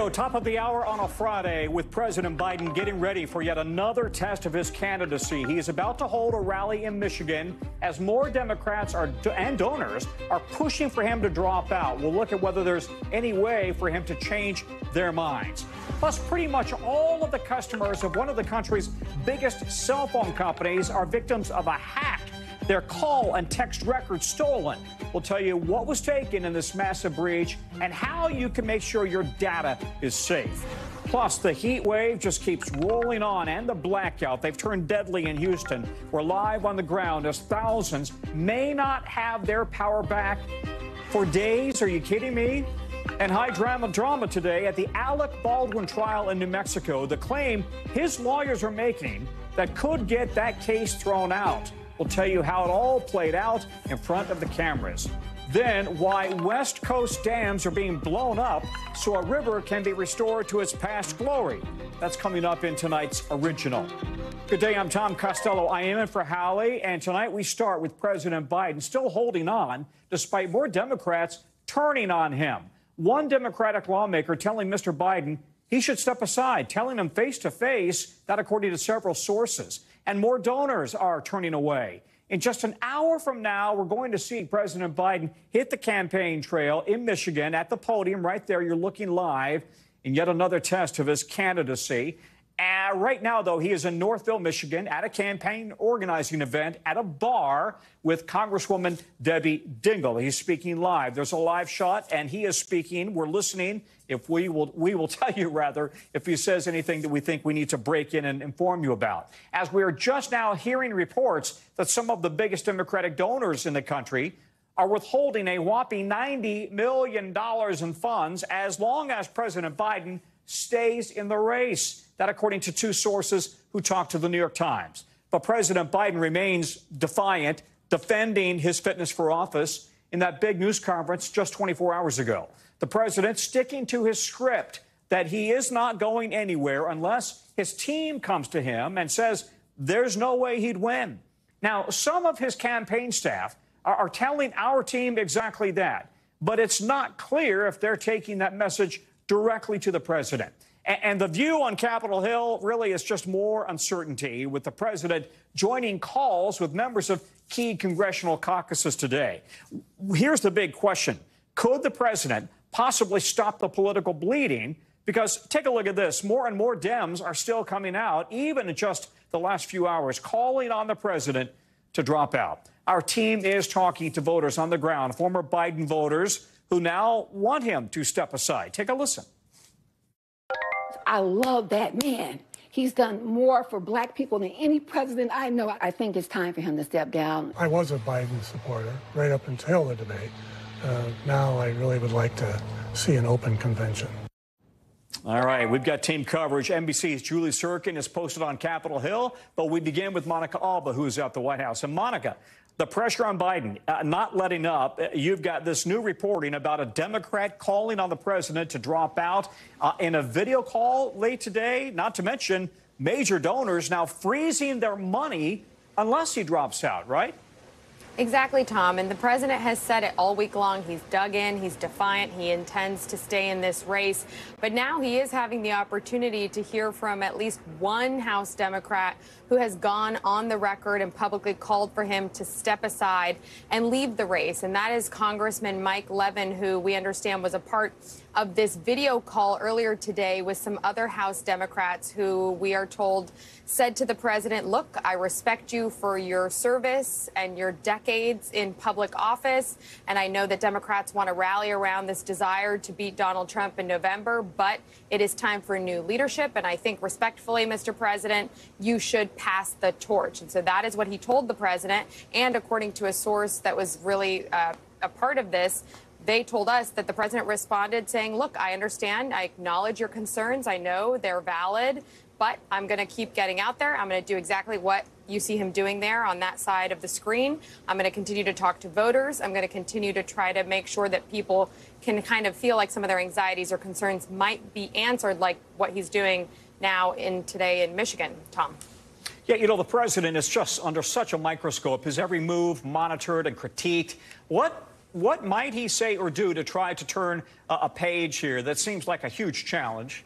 go. Top of the hour on a Friday with President Biden getting ready for yet another test of his candidacy. He is about to hold a rally in Michigan as more Democrats are, and donors are pushing for him to drop out. We'll look at whether there's any way for him to change their minds. Plus, pretty much all of the customers of one of the country's biggest cell phone companies are victims of a hack their call and text records stolen. We'll tell you what was taken in this massive breach and how you can make sure your data is safe. Plus, the heat wave just keeps rolling on and the blackout. They've turned deadly in Houston. We're live on the ground as thousands may not have their power back for days. Are you kidding me? And high drama drama today at the Alec Baldwin trial in New Mexico. The claim his lawyers are making that could get that case thrown out. We'll tell you how it all played out in front of the cameras. Then, why West Coast dams are being blown up so a river can be restored to its past glory. That's coming up in tonight's original. Good day, I'm Tom Costello. I am in for Hallie, and tonight we start with President Biden still holding on despite more Democrats turning on him. One Democratic lawmaker telling Mr. Biden he should step aside, telling him face to face, that according to several sources and more donors are turning away. In just an hour from now, we're going to see President Biden hit the campaign trail in Michigan at the podium right there. You're looking live in yet another test of his candidacy. Uh, right now, though, he is in Northville, Michigan at a campaign organizing event at a bar with Congresswoman Debbie Dingell. He's speaking live. There's a live shot, and he is speaking. We're listening. If we will, we will tell you rather if he says anything that we think we need to break in and inform you about. As we are just now hearing reports that some of the biggest Democratic donors in the country are withholding a whopping $90 million in funds as long as President Biden stays in the race. That, according to two sources who talked to the New York Times. But President Biden remains defiant, defending his fitness for office in that big news conference just 24 hours ago. The president sticking to his script that he is not going anywhere unless his team comes to him and says there's no way he'd win. Now, some of his campaign staff are, telling our team exactly that, but it's not clear if they're taking that message directly to the president. And the view on Capitol Hill really is just more uncertainty, with the president joining calls with members of key congressional caucuses today. Here's the big question Could the president possibly stop the political bleeding? Because take a look at this more and more Dems are still coming out, even in just the last few hours, calling on the president to drop out. Our team is talking to voters on the ground, former Biden voters who now want him to step aside. Take a listen. I love that man. He's done more for black people than any president I know. I think it's time for him to step down. I was a Biden supporter right up until the debate. Uh, now I really would like to see an open convention. All right, we've got team coverage. NBC's Julie Tsirkin is posted on Capitol Hill, but we begin with Monica Alba, who's at the White House. And Monica, the pressure on Biden uh, not letting up. Uh, you've got this new reporting about a Democrat calling on the president to drop out uh, in a video call late today, not to mention major donors now freezing their money unless he drops out, right? Exactly, Tom. And the president has said it all week long. He's dug in, he's defiant, he intends to stay in this race. But now he is having the opportunity to hear from at least one House Democrat who has gone on the record and publicly called for him to step aside and leave the race. And that is Congressman Mike Levin, who we understand was a part of this video call earlier today with some other House Democrats who we are told said to the president, Look, I respect you for your service and your decades in public office. And I know that Democrats want to rally around this desire to beat Donald Trump in November, but it is time for new leadership. And I think respectfully, Mr. President, you should pass the torch. And so that is what he told the president. And according to a source that was really uh, a part of this, they told us that the president responded saying, Look, I understand. I acknowledge your concerns. I know they're valid, but I'm going to keep getting out there. I'm going to do exactly what you see him doing there on that side of the screen. I'm going to continue to talk to voters. I'm going to continue to try to make sure that people can kind of feel like some of their anxieties or concerns might be answered, like what he's doing now in today in Michigan. Tom. Yeah, you know, the president is just under such a microscope, his every move monitored and critiqued. What what might he say or do to try to turn a, a page here that seems like a huge challenge?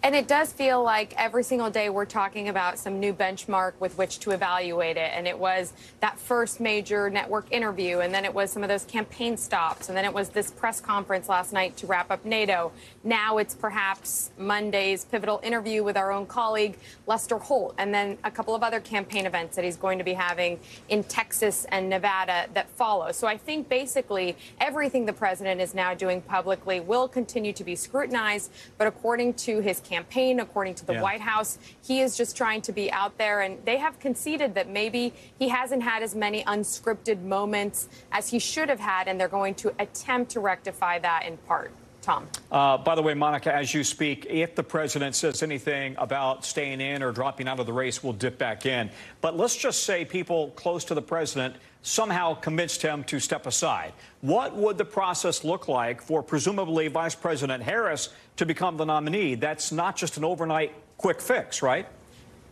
And it does feel like every single day we're talking about some new benchmark with which to evaluate it. And it was that first major network interview, and then it was some of those campaign stops, and then it was this press conference last night to wrap up NATO. Now it's perhaps Monday's pivotal interview with our own colleague, Lester Holt, and then a couple of other campaign events that he's going to be having in Texas and Nevada that follow. So I think basically everything the president is now doing publicly will continue to be scrutinized, but according to his campaign, according to the yeah. White House. He is just trying to be out there, and they have conceded that maybe he hasn't had as many unscripted moments as he should have had, and they're going to attempt to rectify that in part. Tom. Uh, by the way, Monica, as you speak, if the president says anything about staying in or dropping out of the race, we'll dip back in. But let's just say people close to the president somehow convinced him to step aside. What would the process look like for presumably Vice President Harris to become the nominee? That's not just an overnight quick fix, right?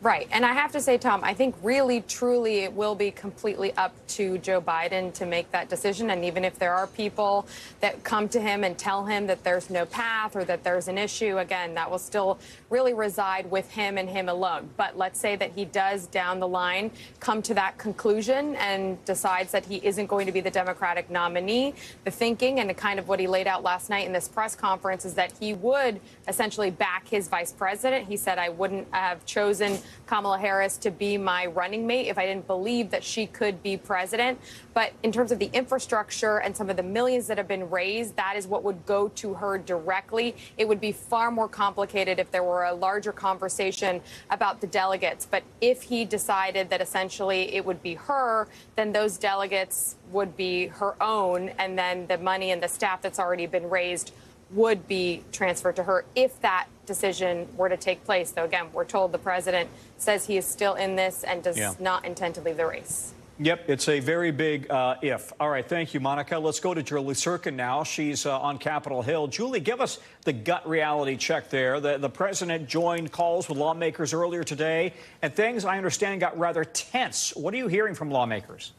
Right. And I have to say, Tom, I think really, truly, it will be completely up to Joe Biden to make that decision. And even if there are people that come to him and tell him that there's no path or that there's an issue, again, that will still really reside with him and him alone. But let's say that he does down the line come to that conclusion and decides that he isn't going to be the Democratic nominee. The thinking and the kind of what he laid out last night in this press conference is that he would essentially back his vice president. He said, I wouldn't have chosen Kamala Harris to be my running mate if I didn't believe that she could be president. But in terms of the infrastructure and some of the millions that have been raised, that is what would go to her directly. It would be far more complicated if there were a larger conversation about the delegates. But if he decided that essentially it would be her, then those delegates would be her own, and then the money and the staff that's already been raised would be transferred to her if that decision were to take place. Though, again, we're told the president says he is still in this and does yeah. not intend to leave the race. Yep, it's a very big uh, if. All right, thank you, Monica. Let's go to Julie Tsirkin now. She's uh, on Capitol Hill. Julie, give us the gut reality check there. The, the president joined calls with lawmakers earlier today, and things, I understand, got rather tense. What are you hearing from lawmakers?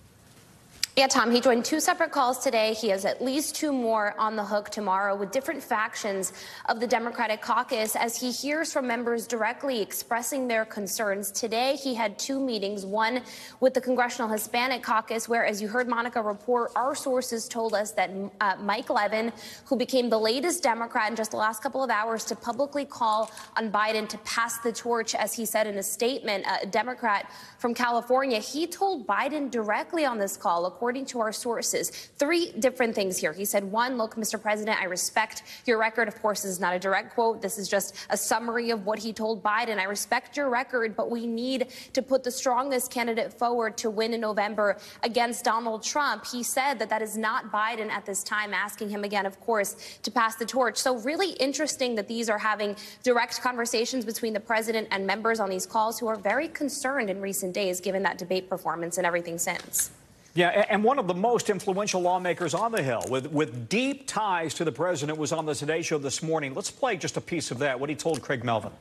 Yeah, Tom, he joined two separate calls today. He has at least two more on the hook tomorrow with different factions of the Democratic caucus as he hears from members directly expressing their concerns. Today, he had two meetings, one with the Congressional Hispanic Caucus, where, as you heard Monica report, our sources told us that uh, Mike Levin, who became the latest Democrat in just the last couple of hours to publicly call on Biden to pass the torch, as he said in a statement, a Democrat from California, he told Biden directly on this call, according according to our sources, three different things here. He said, one, look, Mr. President, I respect your record. Of course, this is not a direct quote. This is just a summary of what he told Biden. I respect your record, but we need to put the strongest candidate forward to win in November against Donald Trump. He said that that is not Biden at this time, asking him again, of course, to pass the torch. So really interesting that these are having direct conversations between the president and members on these calls who are very concerned in recent days, given that debate performance and everything since. Yeah, and one of the most influential lawmakers on the Hill with, with deep ties to the president was on the Today Show this morning. Let's play just a piece of that, what he told Craig Melvin.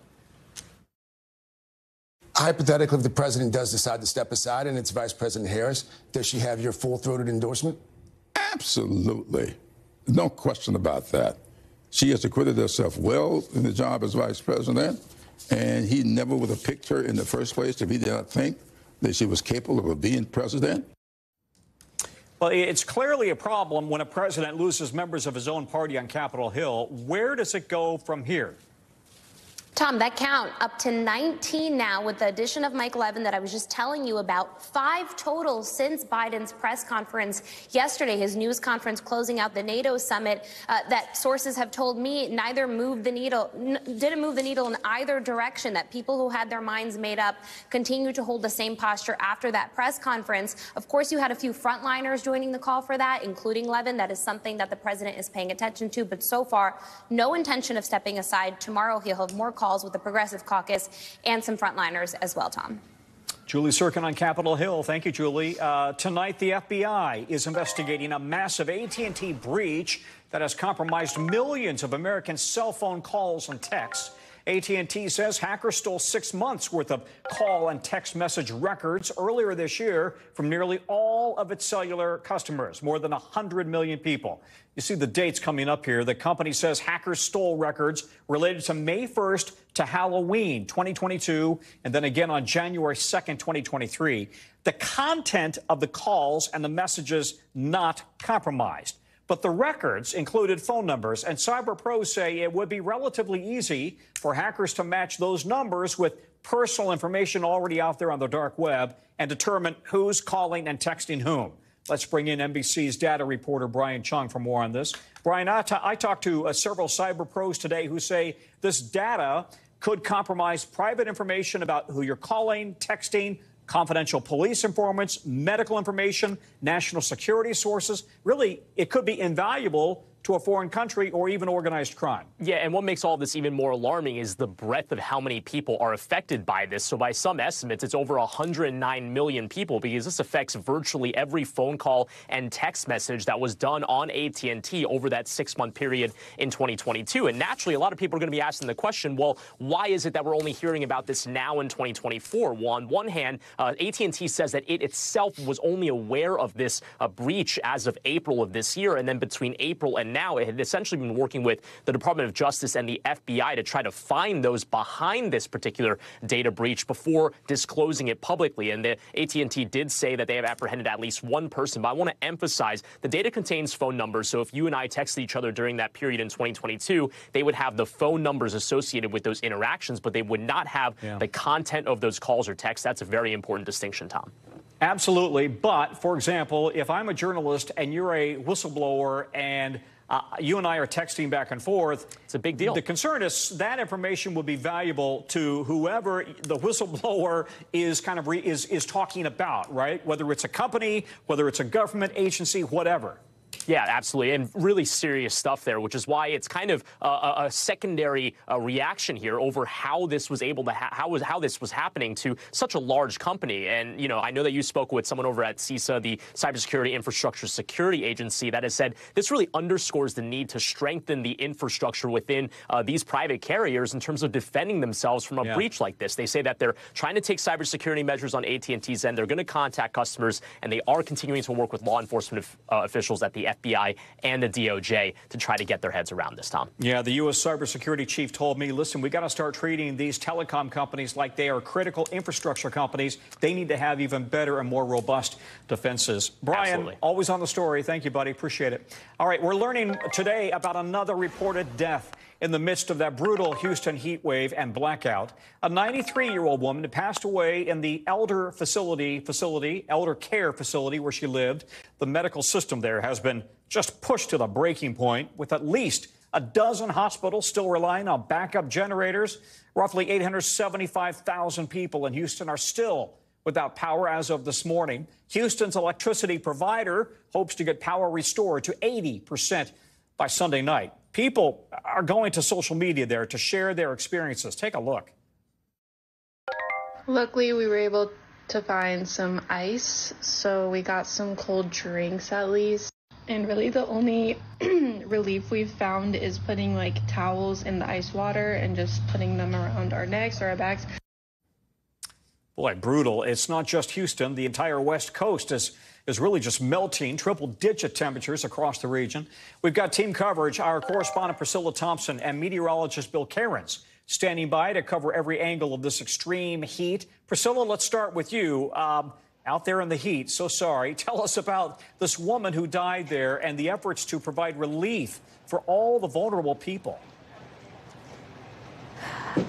Hypothetically, if the president does decide to step aside and it's Vice President Harris, does she have your full throated endorsement? Absolutely. No question about that. She has acquitted herself well in the job as vice president, and he never would have picked her in the first place if he did not think that she was capable of being president. Well, it's clearly a problem when a president loses members of his own party on Capitol Hill. Where does it go from here? Tom, that count up to 19 now with the addition of Mike Levin that I was just telling you about. Five total since Biden's press conference yesterday, his news conference closing out the NATO summit. Uh, that sources have told me neither moved the needle, didn't move the needle in either direction. That people who had their minds made up continue to hold the same posture after that press conference. Of course, you had a few frontliners joining the call for that, including Levin. That is something that the president is paying attention to. But so far, no intention of stepping aside. Tomorrow, he'll have more calls calls with the Progressive Caucus and some frontliners as well, Tom. Julie Tsirkin on Capitol Hill. Thank you, Julie. Uh, tonight, the FBI is investigating a massive AT&T breach that has compromised millions of American cell phone calls and texts. AT&T says hackers stole six months worth of call and text message records earlier this year from nearly all of its cellular customers, more than 100 million people. You see the dates coming up here. The company says hackers stole records related to May 1st to Halloween 2022, and then again on January 2nd, 2023. The content of the calls and the messages not compromised. But the records included phone numbers, and cyber pros say it would be relatively easy for hackers to match those numbers with personal information already out there on the dark web and determine who's calling and texting whom. Let's bring in NBC's data reporter Brian Cheung for more on this. Brian, I, talked to uh, several cyber pros today who say this data could compromise private information about who you're calling, texting, confidential police informants, medical information, national security sources. Really, it could be invaluable to a foreign country or even organized crime. Yeah, and what makes all this even more alarming is the breadth of how many people are affected by this. So by some estimates, it's over 109 million people because this affects virtually every phone call and text message that was done on AT&T over that six-month period in 2022. And naturally, a lot of people are going to be asking the question, well, why is it that we're only hearing about this now in 2024? Well, on one hand, uh, AT&T says that it itself was only aware of this uh, breach as of April of this year, and then between April and now, it had essentially been working with the Department of Justice and the FBI to try to find those behind this particular data breach before disclosing it publicly. And the AT&T did say that they have apprehended at least one person. But I want to emphasize the data contains phone numbers. So if you and I texted each other during that period in 2022, they would have the phone numbers associated with those interactions, but they would not have yeah. the content of those calls or texts. That's a very important distinction, Tom. Absolutely. But, for example, if I'm a journalist and you're a whistleblower and uh, you and I are texting back and forth. It's a big deal. The concern is that information will be valuable to whoever the whistleblower is kind of re, is is talking about, right? Whether it's a company, whether it's a government agency, whatever. Yeah, absolutely. And really serious stuff there, which is why it's kind of a, a secondary uh, reaction here over how this was able to, ha- how, was, how this was happening to such a large company. And, you know, I know that you spoke with someone over at CISA, the Cybersecurity Infrastructure Security Agency, that has said this really underscores the need to strengthen the infrastructure within uh, these private carriers in terms of defending themselves from a yeah. breach like this. They say that they're trying to take cybersecurity measures on AT&T's end. They're going to contact customers, and they are continuing to work with law enforcement uh, officials at the FBI and the DOJ to try to get their heads around this, Tom. Yeah, the U.S. cybersecurity chief told me, listen, we got to start treating these telecom companies like they are critical infrastructure companies. They need to have even better and more robust defenses. Brian, Absolutely. always on the story. Thank you, buddy. Appreciate it. All right, we're learning today about another reported death in the midst of that brutal Houston heat wave and blackout. A 93-year-old woman passed away in the elder facility, facility, elder care facility where she lived. The medical system there has been just pushed to the breaking point with at least a dozen hospitals still relying on backup generators. Roughly 875,000 people in Houston are still without power as of this morning. Houston's electricity provider hopes to get power restored to 80 percent by Sunday night. People are going to social media there to share their experiences. Take a look. Luckily, we were able to find some ice, so we got some cold drinks at least. And really, the only relief we've found is putting like towels in the ice water and just putting them around our necks or our backs. Boy, brutal. It's not just Houston. The entire West Coast is is really just melting, triple digit temperatures across the region. We've got team coverage. Our correspondent Priscilla Thompson and meteorologist Bill Karins standing by to cover every angle of this extreme heat. Priscilla, let's start with you. Um, out there in the heat, so sorry. Tell us about this woman who died there and the efforts to provide relief for all the vulnerable people.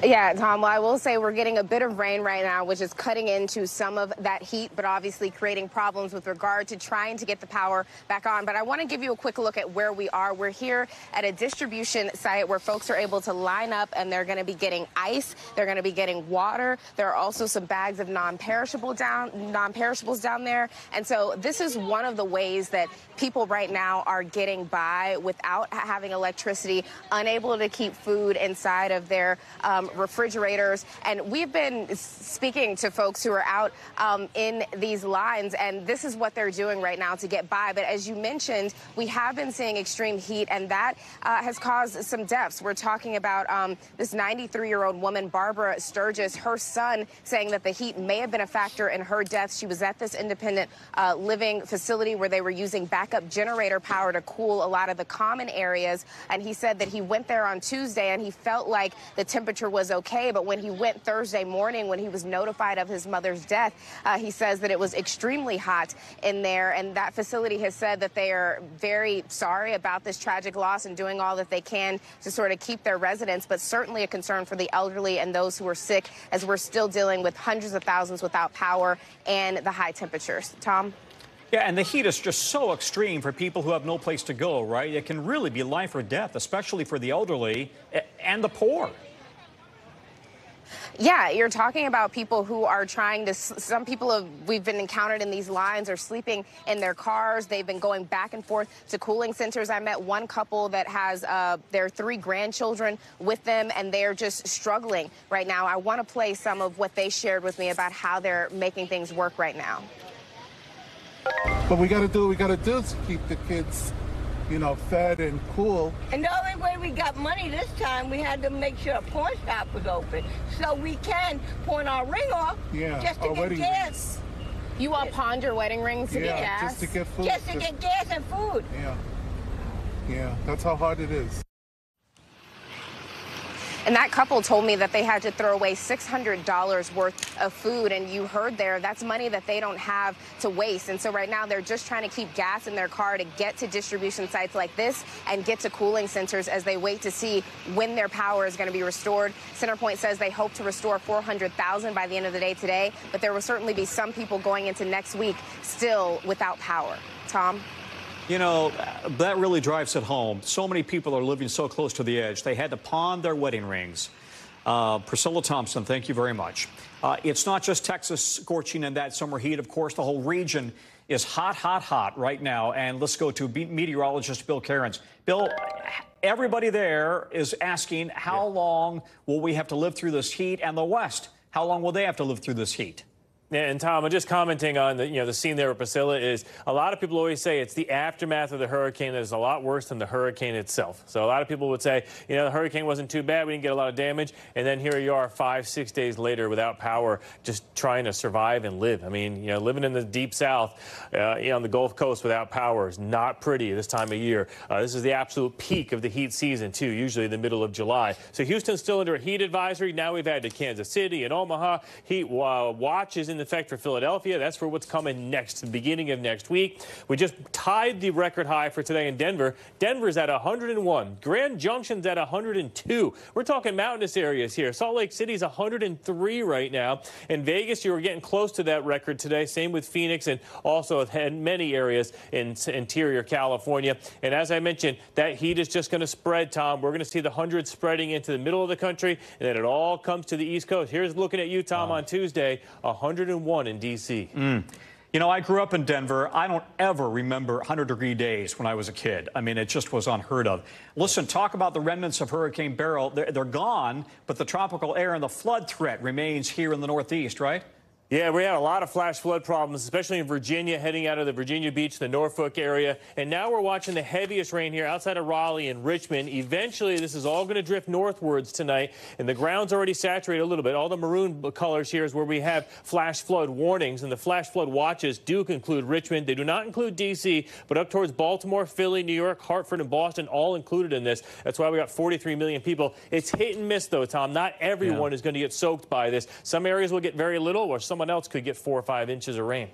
Yeah, Tom, well, I will say we're getting a bit of rain right now, which is cutting into some of that heat, but obviously creating problems with regard to trying to get the power back on. But I want to give you a quick look at where we are. We're here at a distribution site where folks are able to line up and they're going to be getting ice. They're going to be getting water. There are also some bags of non-perishable down, non-perishables down there. And so this is one of the ways that people right now are getting by without having electricity, unable to keep food inside of their um, refrigerators. And we've been speaking to folks who are out um, in these lines, and this is what they're doing right now to get by. But as you mentioned, we have been seeing extreme heat, and that uh, has caused some deaths. We're talking about um, this 93 year old woman, Barbara Sturgis, her son saying that the heat may have been a factor in her death. She was at this independent uh, living facility where they were using backup generator power to cool a lot of the common areas. And he said that he went there on Tuesday and he felt like the temperature was okay. But when he went Thursday morning, when he was notified of his mother's death, uh, he says that it was extremely hot in there. And that facility has said that they are very sorry about this tragic loss and doing all that they can to sort of keep their residents, but certainly a concern for the elderly and those who are sick as we're still dealing with hundreds of thousands without power and the high temperatures. Tom? Yeah, and the heat is just so extreme for people who have no place to go, right? It can really be life or death, especially for the elderly and the poor. Yeah, you're talking about people who are trying to. Some people have we've been encountered in these lines are sleeping in their cars. They've been going back and forth to cooling centers. I met one couple that has uh, their three grandchildren with them, and they're just struggling right now. I want to play some of what they shared with me about how they're making things work right now. But we got to do what we got to do to keep the kids you know, fed and cool. And the only way we got money this time, we had to make sure a pawn shop was open. So we can pawn our ring off yeah, just to get gas. You all pawned your wedding rings to yeah, get gas? just to get food. Just to just, get gas and food. Yeah. Yeah, that's how hard it is. And that couple told me that they had to throw away $600 worth of food. And you heard there, that's money that they don't have to waste. And so right now they're just trying to keep gas in their car to get to distribution sites like this and get to cooling centers as they wait to see when their power is going to be restored. Centerpoint says they hope to restore 400,000 by the end of the day today, but there will certainly be some people going into next week still without power. Tom? You know, that really drives it home. So many people are living so close to the edge. They had to pawn their wedding rings. Uh, Priscilla Thompson, thank you very much. Uh, it's not just Texas scorching in that summer heat. Of course, the whole region is hot, hot, hot right now. And let's go to meteorologist Bill Karins. Bill, everybody there is asking how yeah. long will we have to live through this heat? And the West, how long will they have to live through this heat? And Tom, I'm just commenting on the you know the scene there with Priscilla is a lot of people always say it's the aftermath of the hurricane that is a lot worse than the hurricane itself. So a lot of people would say you know the hurricane wasn't too bad, we didn't get a lot of damage, and then here you are five six days later without power, just trying to survive and live. I mean you know living in the deep south, uh, you know, on the Gulf Coast without power is not pretty this time of year. Uh, this is the absolute peak of the heat season too, usually the middle of July. So Houston's still under a heat advisory. Now we've had to Kansas City and Omaha heat uh, watches in in effect for Philadelphia. That's for what's coming next, the beginning of next week. We just tied the record high for today in Denver. Denver's at 101. Grand Junction's at 102. We're talking mountainous areas here. Salt Lake City's 103 right now. In Vegas, you were getting close to that record today. Same with Phoenix and also in many areas in interior California. And as I mentioned, that heat is just going to spread, Tom. We're going to see the 100 spreading into the middle of the country, and then it all comes to the East Coast. Here's looking at you, Tom, wow. on Tuesday, 100 101 in D.C. Mm. You know, I grew up in Denver. I don't ever remember 100 degree days when I was a kid. I mean, it just was unheard of. Listen, talk about the remnants of Hurricane Beryl. They're, they're gone, but the tropical air and the flood threat remains here in the Northeast, right? Yeah, we had a lot of flash flood problems, especially in Virginia, heading out of the Virginia Beach, the Norfolk area. And now we're watching the heaviest rain here outside of Raleigh and Richmond. Eventually, this is all going to drift northwards tonight, and the ground's already saturated a little bit. All the maroon colors here is where we have flash flood warnings, and the flash flood watches do include Richmond. They do not include D.C., but up towards Baltimore, Philly, New York, Hartford, and Boston, all included in this. That's why we got 43 million people. It's hit and miss, though, Tom. Not everyone yeah. is going to get soaked by this. Some areas will get very little, or some someone else could get four or five inches of rain.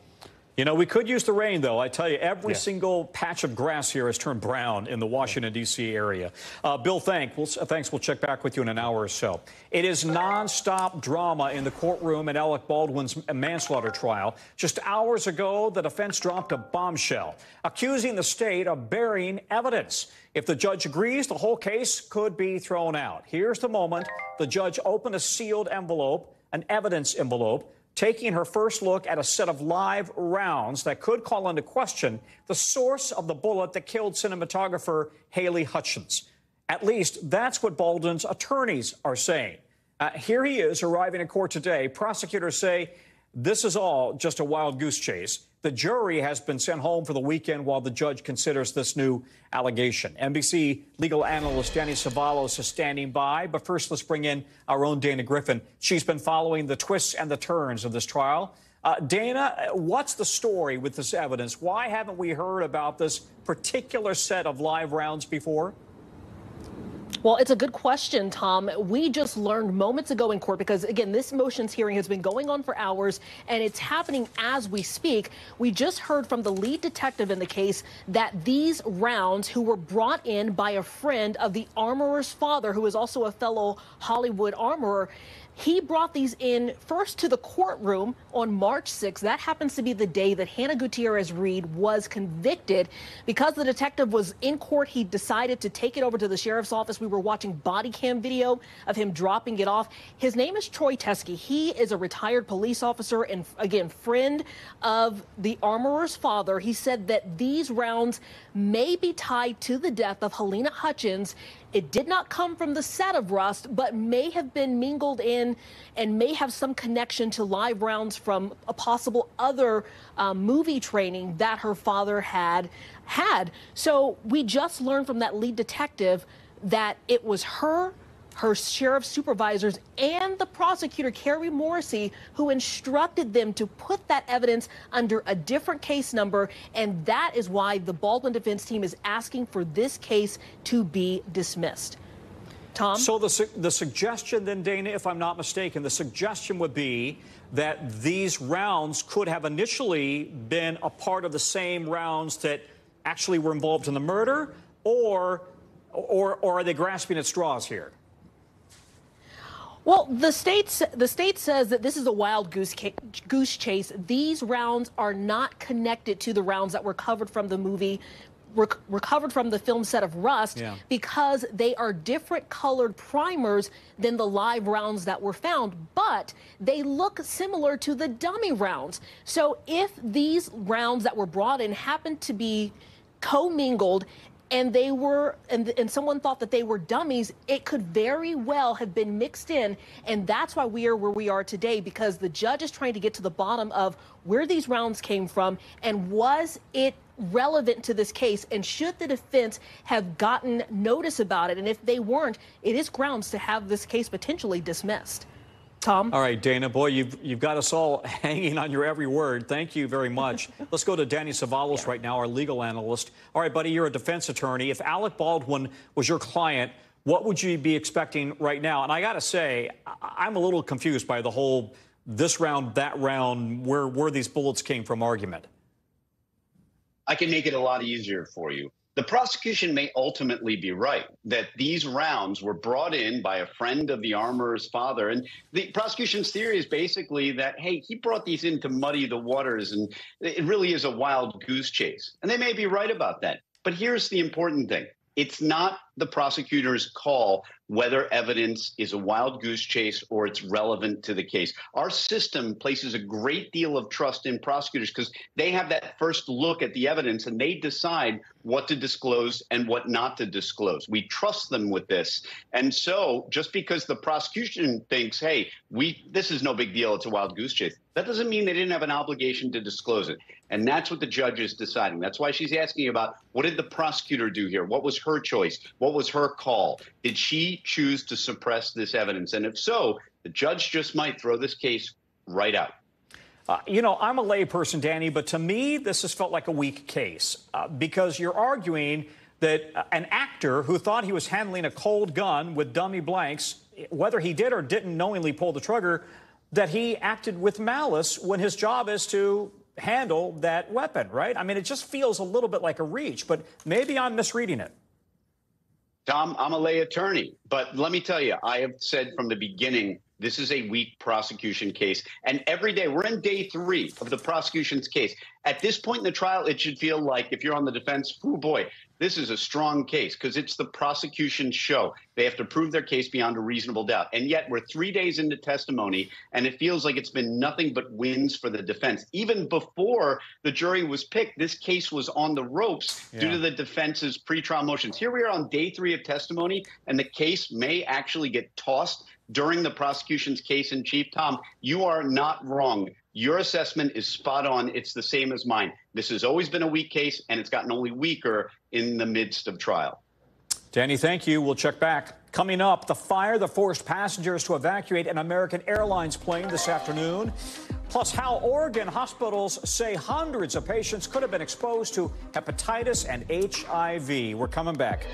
You know, we could use the rain, though. I tell you, every yeah. single patch of grass here has turned brown in the Washington, D.C. area. Uh, Bill, thank, we'll, thanks. We'll check back with you in an hour or so. It is nonstop drama in the courtroom in Alec Baldwin's manslaughter trial. Just hours ago, the defense dropped a bombshell, accusing the state of burying evidence. If the judge agrees, the whole case could be thrown out. Here's the moment the judge opened a sealed envelope, an evidence envelope taking her first look at a set of live rounds that could call into question the source of the bullet that killed cinematographer Halyna Hutchins. At least that's what Baldwin's attorneys are saying. Uh, here he is arriving in court today. Prosecutors say this is all just a wild goose chase. The jury has been sent home for the weekend while the judge considers this new allegation. NBC legal analyst Danny Cevallos is standing by. But first, let's bring in our own Dana Griffin. She's been following the twists and the turns of this trial. Uh, Dana, what's the story with this evidence? Why haven't we heard about this particular set of live rounds before? Well, it's a good question, Tom. We just learned moments ago in court because, again, this motions hearing has been going on for hours and it's happening as we speak. We just heard from the lead detective in the case that these rounds, who were brought in by a friend of the armorer's father, who is also a fellow Hollywood armorer, he brought these in first to the courtroom on March 6th. That happens to be the day that Hannah Gutierrez Reed was convicted. Because the detective was in court, he decided to take it over to the sheriff's office. We were watching body cam video of him dropping it off. His name is Troy Teske. He is a retired police officer and, again, friend of the armorer's father. He said that these rounds may be tied to the death of Halyna Hutchins it did not come from the set of Rust, but may have been mingled in and may have some connection to live rounds from a possible other um, movie training that her father had had. So we just learned from that lead detective that it was her her sheriff supervisors and the prosecutor, Kari Morrissey, who instructed them to put that evidence under a different case number. And that is why the Baldwin defense team is asking for this case to be dismissed. Tom? So the, su the suggestion then, Dana, if I'm not mistaken, the suggestion would be that these rounds could have initially been a part of the same rounds that actually were involved in the murder, or, or, or are they grasping at straws here? Well, the state the state says that this is a wild goose goose chase. These rounds are not connected to the rounds that were covered from the movie rec recovered from the film set of Rust yeah. because they are different colored primers than the live rounds that were found, but they look similar to the dummy rounds. So if these rounds that were brought in happen to be commingled and they were and, and someone thought that they were dummies it could very well have been mixed in. And that's why we are where we are today because the judge is trying to get to the bottom of where these rounds came from and was it relevant to this case and should the defense have gotten notice about it? And if they weren't it is grounds to have this case potentially dismissed Tom. All right, Dana, boy, you've, you've got us all hanging on your every word. Thank you very much. Let's go to Danny Cevallos yeah. right now, our legal analyst. All right, buddy, you're a defense attorney. If Alec Baldwin was your client, what would you be expecting right now? And I got to say, I'm a little confused by the whole this round, that round, where, where these bullets came from argument. I can make it a lot easier for you. The prosecution may ultimately be right that these rounds were brought in by a friend of the armorer's father. And the prosecution's theory is basically that, hey, he brought these in to muddy the waters, and it really is a wild goose chase. And they may be right about that. But here's the important thing it's not the prosecutor's call whether evidence is a wild goose chase or it's relevant to the case. Our system places a great deal of trust in prosecutors because they have that first look at the evidence and they decide what to disclose and what not to disclose. We trust them with this. And so just because the prosecution thinks, hey, we this is no big deal, it's a wild goose chase, that doesn't mean they didn't have an obligation to disclose it. And that's what the judge is deciding. That's why she's asking about what did the prosecutor do here? What was her choice? What was her call? Did she choose to suppress this evidence? And if so, the judge just might throw this case right out. Uh, you know, I'm a layperson, Danny, but to me, this has felt like a weak case uh, because you're arguing that uh, an actor who thought he was handling a cold gun with dummy blanks, whether he did or didn't knowingly pull the trigger, that he acted with malice when his job is to handle that weapon, right? I mean, it just feels a little bit like a reach, but maybe I'm misreading it. Tom, I'm a lay attorney, but let me tell you, I have said from the beginning this is a weak prosecution case. And every day, we're in day three of the prosecution's case. At this point in the trial, it should feel like if you're on the defense, oh boy, this is a strong case because it's the prosecution's show. They have to prove their case beyond a reasonable doubt. And yet we're three days into testimony, and it feels like it's been nothing but wins for the defense. Even before the jury was picked, this case was on the ropes yeah. due to the defense's pretrial motions. Here we are on day three of testimony, and the case may actually get tossed during the prosecution's case in chief. Tom, you are not wrong. Your assessment is spot on. It's the same as mine. This has always been a weak case, and it's gotten only weaker in the midst of trial. Danny, thank you. We'll check back. Coming up, the fire that forced passengers to evacuate an American Airlines plane this afternoon. Plus, how Oregon hospitals say hundreds of patients could have been exposed to hepatitis and HIV. We're coming back.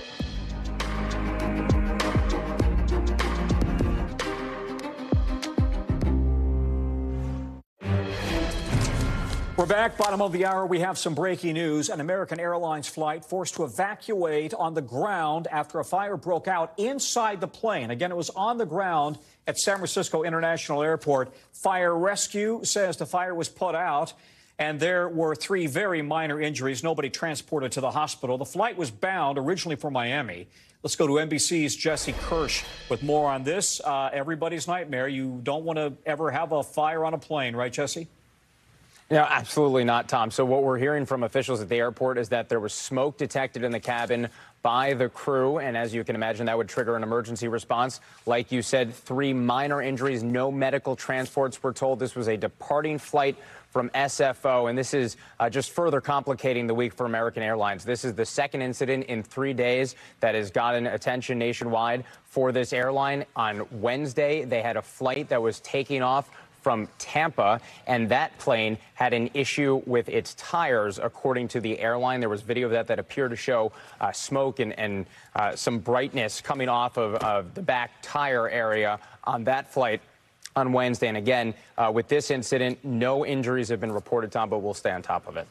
We're back, bottom of the hour. We have some breaking news. An American Airlines flight forced to evacuate on the ground after a fire broke out inside the plane. Again, it was on the ground at San Francisco International Airport. Fire rescue says the fire was put out and there were three very minor injuries. Nobody transported to the hospital. The flight was bound originally for Miami. Let's go to NBC's Jesse Kirsch with more on this. Uh, everybody's nightmare. You don't want to ever have a fire on a plane, right, Jesse? No, absolutely not, Tom. So what we're hearing from officials at the airport is that there was smoke detected in the cabin by the crew. And as you can imagine, that would trigger an emergency response. Like you said, three minor injuries, no medical transports. We're told this was a departing flight from SFO. And this is uh, just further complicating the week for American Airlines. This is the second incident in three days that has gotten attention nationwide for this airline. On Wednesday, they had a flight that was taking off from Tampa, and that plane had an issue with its tires, according to the airline. There was video of that that appeared to show uh, smoke and, and uh, some brightness coming off of, of, the back tire area on that flight on Wednesday. And again, uh, with this incident, no injuries have been reported, Tom, but we'll stay on top of it.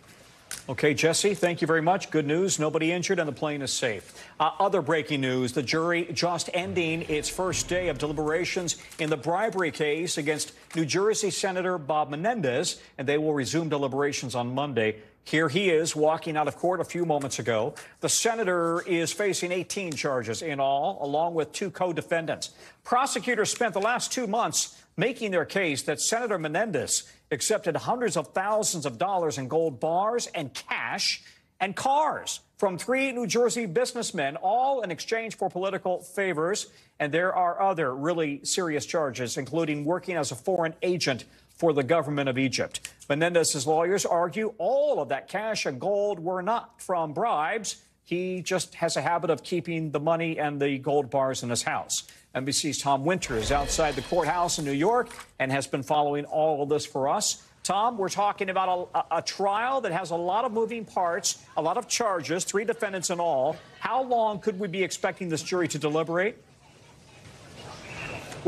Okay, Jesse, thank you very much. Good news. Nobody injured and the plane is safe. Uh, other breaking news the jury just ending its first day of deliberations in the bribery case against New Jersey Senator Bob Menendez, and they will resume deliberations on Monday. Here he is walking out of court a few moments ago. The senator is facing 18 charges in all, along with two co defendants. Prosecutors spent the last two months making their case that Senator Menendez accepted hundreds of thousands of dollars in gold bars and cash and cars from three New Jersey businessmen, all in exchange for political favors. And there are other really serious charges, including working as a foreign agent for the government of Egypt. Menendez's lawyers argue all of that cash and gold were not from bribes. He just has a habit of keeping the money and the gold bars in his house. NBC's Tom Winter is outside the courthouse in New York and has been following all of this for us. Tom, we're talking about a, a, trial that has a lot of moving parts, a lot of charges, three defendants in all. How long could we be expecting this jury to deliberate?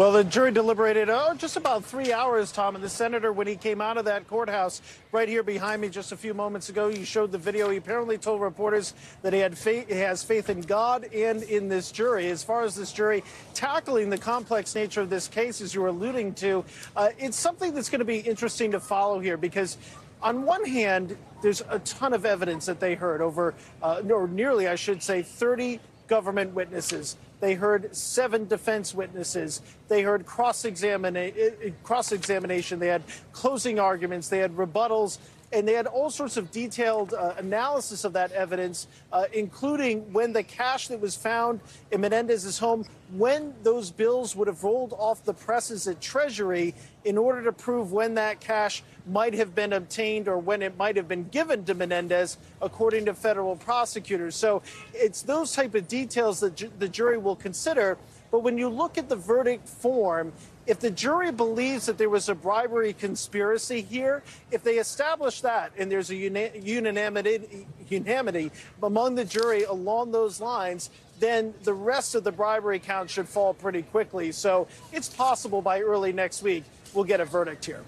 Well, the jury deliberated oh, just about three hours, Tom. And the senator, when he came out of that courthouse right here behind me just a few moments ago, you showed the video. He apparently told reporters that he had faith, he has faith in God and in this jury. As far as this jury tackling the complex nature of this case, as you were alluding to, uh, it's something that's going to be interesting to follow here because on one hand, there's a ton of evidence that they heard over, uh, or nearly, I should say, 30 government witnesses. They heard seven defense witnesses. They heard cross examination. They had closing arguments. They had rebuttals. And they had all sorts of detailed uh, analysis of that evidence, uh, including when the cash that was found in Menendez's home, when those bills would have rolled off the presses at Treasury in order to prove when that cash might have been obtained or when it might have been given to Menendez, according to federal prosecutors. So it's those type of details that ju- the jury will consider. But when you look at the verdict form, if the jury believes that there was a bribery conspiracy here, if they establish that and there's a unanimity, unanimity among the jury along those lines, then the rest of the bribery count should fall pretty quickly. So it's possible by early next week we'll get a verdict here.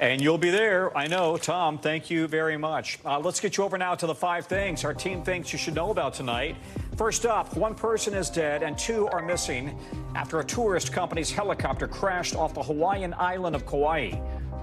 And you'll be there. I know. Tom, thank you very much. Uh, let's get you over now to the five things our team thinks you should know about tonight. First up, one person is dead and two are missing after a tourist company's helicopter crashed off the Hawaiian island of Kauai.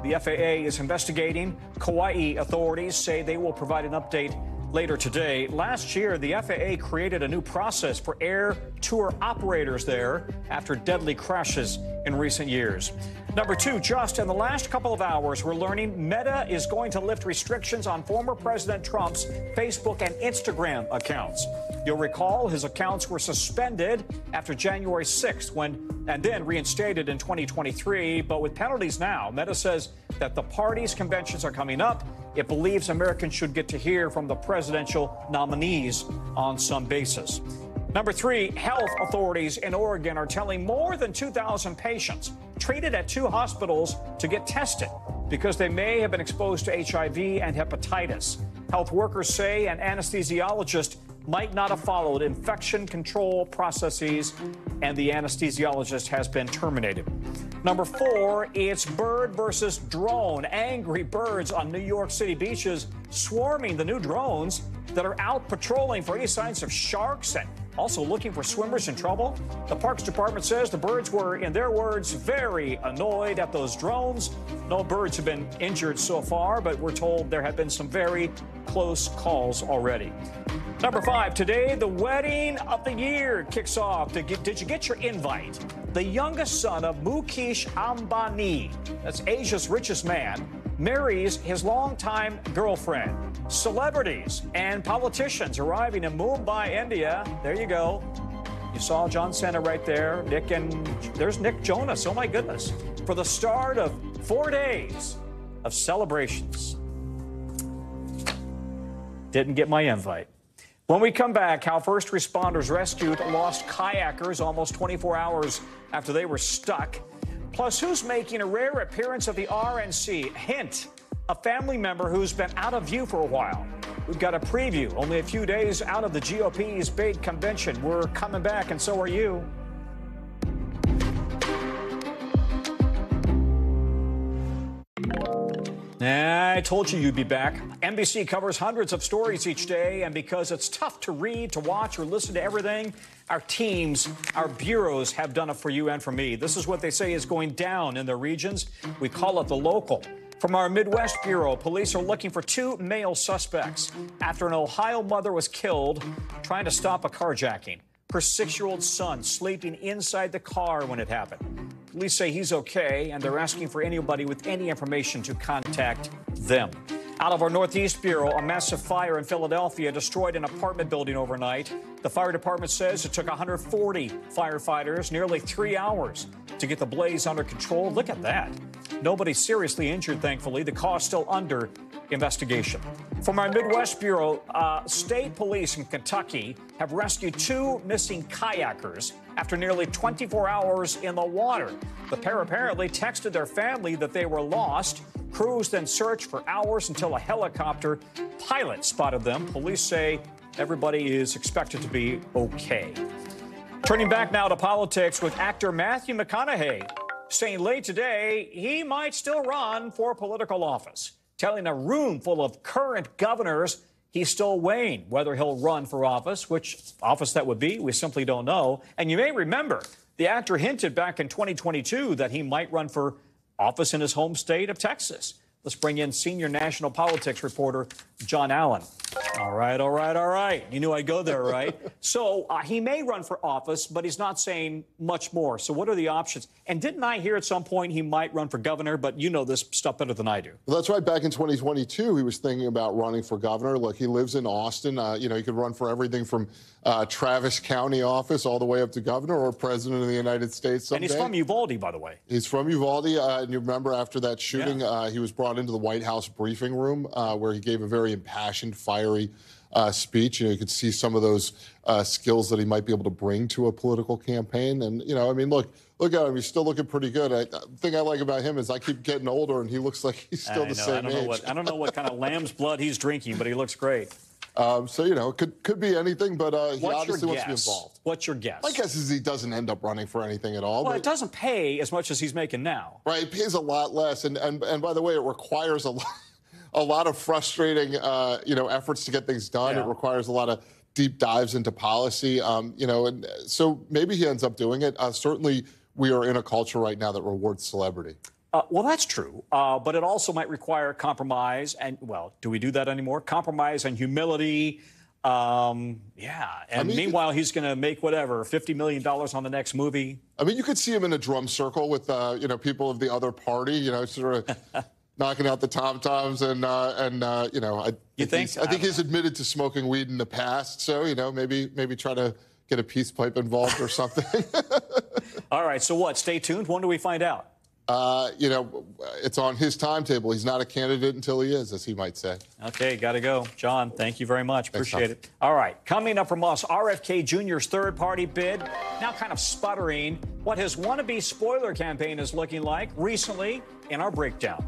The FAA is investigating. Kauai authorities say they will provide an update later today. Last year, the FAA created a new process for air tour operators there after deadly crashes in recent years. Number two, just in the last couple of hours, we're learning Meta is going to lift restrictions on former President Trump's Facebook and Instagram accounts. You'll recall his accounts were suspended after January 6th when and then reinstated in 2023, but with penalties now, Meta says that the party's conventions are coming up. It believes Americans should get to hear from the presidential nominees on some basis. Number three, health authorities in Oregon are telling more than 2,000 patients treated at two hospitals to get tested because they may have been exposed to HIV and hepatitis. Health workers say an anesthesiologist might not have followed infection control processes, and the anesthesiologist has been terminated. Number four, it's bird versus drone. Angry birds on New York City beaches swarming the new drones that are out patrolling for any signs of sharks and also looking for swimmers in trouble. The Parks Department says the birds were, in their words, very annoyed at those drones. No birds have been injured so far, but we're told there have been some very close calls already. Number five, today the wedding of the year kicks off. Did you get your invite? The youngest son of Mukesh Ambani, that's Asia's richest man, marries his longtime girlfriend. Celebrities and politicians arriving in Mumbai, India. There you go. You saw John Cena right there. Nick and there's Nick Jonas. Oh my goodness. For the start of four days of celebrations. Didn't get my invite. When we come back, how first responders rescued lost kayakers almost 24 hours after they were stuck. Plus, who's making a rare appearance of the RNC? Hint, a family member who's been out of view for a while. We've got a preview, only a few days out of the GOP's big convention. We're coming back, and so are you. I told you you'd be back. NBC covers hundreds of stories each day, and because it's tough to read, to watch, or listen to everything, our teams, our bureaus have done it for you and for me. This is what they say is going down in their regions. We call it the local. From our Midwest Bureau, police are looking for two male suspects after an Ohio mother was killed trying to stop a carjacking. Her six year old son sleeping inside the car when it happened. Police say he's okay, and they're asking for anybody with any information to contact them. Out of our Northeast Bureau, a massive fire in Philadelphia destroyed an apartment building overnight. The fire department says it took 140 firefighters nearly three hours to get the blaze under control. Look at that. Nobody seriously injured, thankfully. The cause still under investigation. From our Midwest Bureau, uh, state police in Kentucky have rescued two missing kayakers after nearly 24 hours in the water. The pair apparently texted their family that they were lost. Crews then searched for hours until a helicopter pilot spotted them. Police say everybody is expected to be okay. Turning back now to politics with actor Matthew McConaughey saying late today he might still run for political office, telling a room full of current governors he's still weighing whether he'll run for office, which office that would be, we simply don't know. And you may remember the actor hinted back in 2022 that he might run for office in his home state of Texas. Let's bring in senior national politics reporter John Allen. All right, all right, all right. You knew I'd go there, right? so uh, he may run for office, but he's not saying much more. So what are the options? And didn't I hear at some point he might run for governor? But you know this stuff better than I do. Well, that's right. Back in 2022, he was thinking about running for governor. Look, he lives in Austin. Uh, you know, he could run for everything from uh, Travis County office all the way up to governor or president of the United States. Someday. And he's from Uvalde, by the way. He's from Uvalde. Uh, and you remember after that shooting, yeah. Uh, he was brought into the White House briefing room uh, where he gave a very impassioned, fiery uh, speech. You know, you could see some of those uh, skills that he might be able to bring to a political campaign. And you know, I mean, look, look at him; he's still looking pretty good. I, the thing I like about him is I keep getting older, and he looks like he's still I the know, same I don't age. Know what, I don't know what kind of lamb's blood he's drinking, but he looks great. Um, so you know, it could could be anything, but uh, he What's obviously wants to be involved. What's your guess? My guess is he doesn't end up running for anything at all. Well, but, it doesn't pay as much as he's making now. Right, it pays a lot less, and and and by the way, it requires a lot a lot of frustrating, uh, you know, efforts to get things done. Yeah. It requires a lot of deep dives into policy, um, you know, and so maybe he ends up doing it. Uh, certainly, we are in a culture right now that rewards celebrity. Uh, well, that's true, uh, but it also might require compromise. And well, do we do that anymore? Compromise and humility. Um, yeah. And I mean, meanwhile, he's going to make whatever $50 million on the next movie. I mean, you could see him in a drum circle with, uh, you know, people of the other party, you know, sort of knocking out the tom toms and, uh, and uh, you know, I, You think? he's- I think he's admitted to smoking weed in the past. So, you know, maybe maybe try to get a peace pipe involved or something. All right. So what? Stay tuned. When do we find out? uh, you know, it's on his timetable. He's not a candidate until he is, as he might say. Okay, got to go. John, thank you very much. Thanks, Appreciate Tom. it. All right, coming up from us, RFK Jr.'s third party bid, now kind of sputtering. What his wannabe spoiler campaign is looking like recently in our breakdown.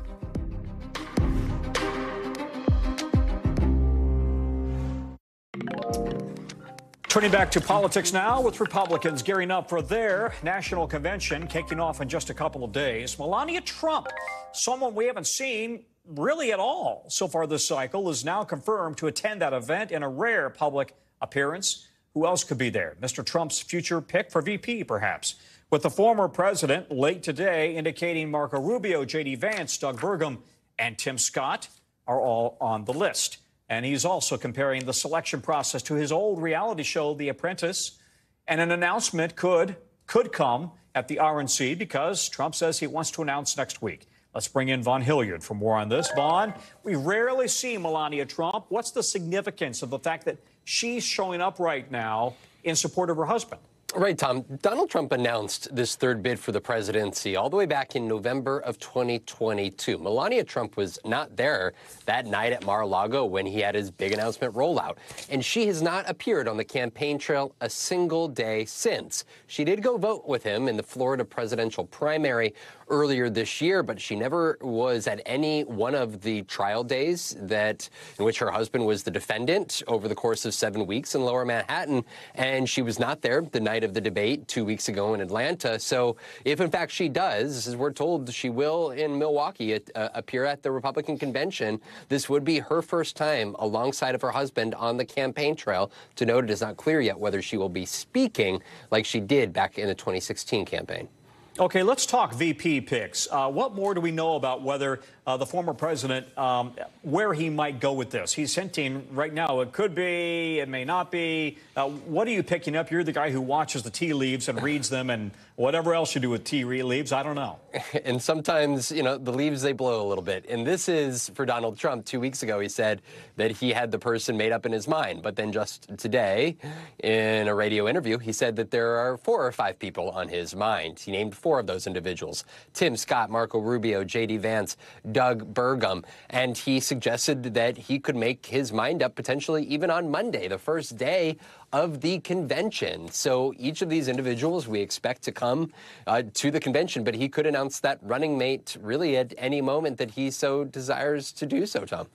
Turning back to politics now with Republicans gearing up for their national convention kicking off in just a couple of days. Melania Trump, someone we haven't seen really at all so far this cycle, is now confirmed to attend that event in a rare public appearance. Who else could be there? Mr. Trump's future pick for VP, perhaps. With the former president late today indicating Marco Rubio, J.D. Vance, Doug Burgum, and Tim Scott are all on the list. And he's also comparing the selection process to his old reality show, The Apprentice. And an announcement could could come at the RNC because Trump says he wants to announce next week. Let's bring in Vaughn Hilliard for more on this. Vaughn, we rarely see Melania Trump. What's the significance of the fact that she's showing up right now in support of her husband? Right, Tom. Donald Trump announced this third bid for the presidency all the way back in November of 2022. Melania Trump was not there that night at Mar-a-Lago when he had his big announcement rollout. And she has not appeared on the campaign trail a single day since. She did go vote with him in the Florida presidential primary earlier this year, but she never was at any one of the trial days that in which her husband was the defendant over the course of seven weeks in Lower Manhattan, and she was not there the night of the debate two weeks ago in Atlanta. So, if in fact she does, as we're told she will in Milwaukee uh, appear at the Republican convention, this would be her first time alongside of her husband on the campaign trail. To note, it is not clear yet whether she will be speaking like she did back in the 2016 campaign. Okay, let's talk VP picks. Uh, what more do we know about whether uh, the former president, um, where he might go with this? He's hinting right now it could be, it may not be. Uh, what are you picking up? You're the guy who watches the tea leaves and reads them and whatever else you do with tea leaves. I don't know. and sometimes, you know, the leaves, they blow a little bit. And this is for Donald Trump. Two weeks ago, he said that he had the person made up in his mind. But then just today, in a radio interview, he said that there are four or five people on his mind. He named four of those individuals Tim Scott, Marco Rubio, J.D. Vance, Doug Burgum. And he suggested that he could make his mind up potentially even on Monday, the first day of the convention. So each of these individuals we expect to come uh, to the convention, but he could announce that running mate really at any moment that he so desires to do so, Tom.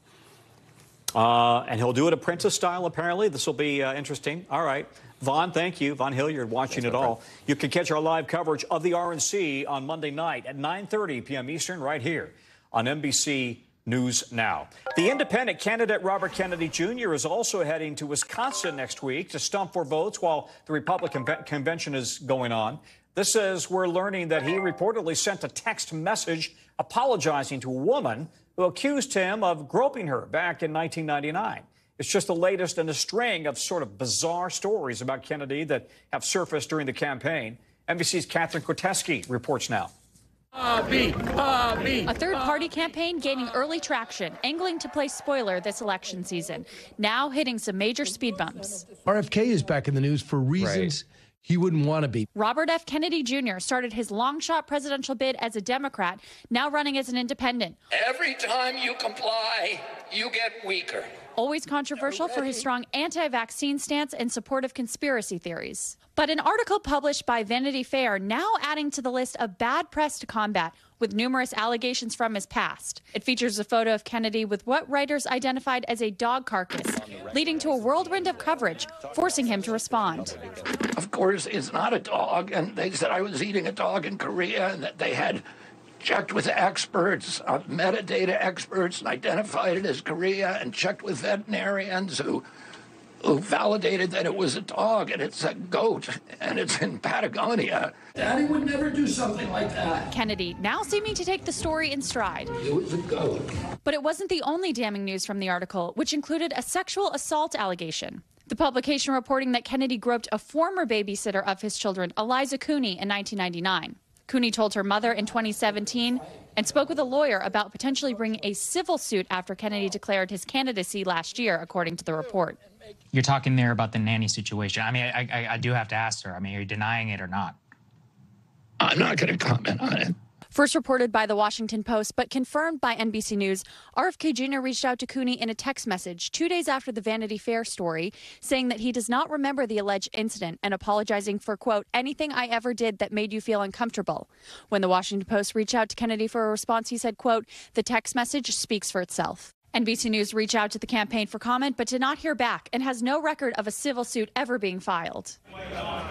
Uh, and he'll do it apprentice style, apparently. This will be uh, interesting. All right. Vaughn, thank you. Vaughn Hilliard watching Thanks, it my all. You can catch our live coverage of the RNC on Monday night at 9.30 p.m. Eastern right here on NBC News Now. The independent candidate Robert Kennedy Jr. is also heading to Wisconsin next week to stump for votes while the Republican convention is going on. This is we're learning that he reportedly sent a text message apologizing to a woman who accused him of groping her back in 1999. It's just the latest in a string of sort of bizarre stories about Kennedy that have surfaced during the campaign. NBC's Katherine Koretski reports now. A third party campaign gaining early traction, angling to play spoiler this election season, now hitting some major speed bumps. RFK is back in the news for reasons he wouldn't want to be. Robert F. Kennedy Jr. started his long shot presidential bid as a Democrat, now running as an independent. Every time you comply, you get weaker. Always controversial for his strong anti vaccine stance and support of conspiracy theories. But an article published by Vanity Fair now adding to the list of bad press to combat with numerous allegations from his past. It features a photo of Kennedy with what writers identified as a dog carcass, leading to a whirlwind of coverage, forcing him to respond. Of course, it's not a dog, and they said I was eating a dog in Korea and that they had checked with experts, uh, metadata experts, and identified it as Korea, and checked with veterinarians who who validated that it was a dog and it's a goat and it's in Patagonia. Daddy would never do something like that. Kennedy now seeming to take the story in stride. It was a goat. But it wasn't the only damning news from the article, which included a sexual assault allegation. The publication reporting that Kennedy groped a former babysitter of his children, Eliza Cooney, in 1999. Cooney told her mother in 2017 and spoke with a lawyer about potentially bringing a civil suit after Kennedy declared his candidacy last year, according to the report. You're talking there about the nanny situation. I mean, I, I, I do have to ask her. I mean, are you denying it or not? I'm not going to comment on it. First reported by the Washington Post, but confirmed by NBC News, RFK Jr. reached out to Cooney in a text message two days after the Vanity Fair story, saying that he does not remember the alleged incident and apologizing for, quote, anything I ever did that made you feel uncomfortable. When the Washington Post reached out to Kennedy for a response, he said, quote, the text message speaks for itself. NBC News reached out to the campaign for comment but did not hear back and has no record of a civil suit ever being filed.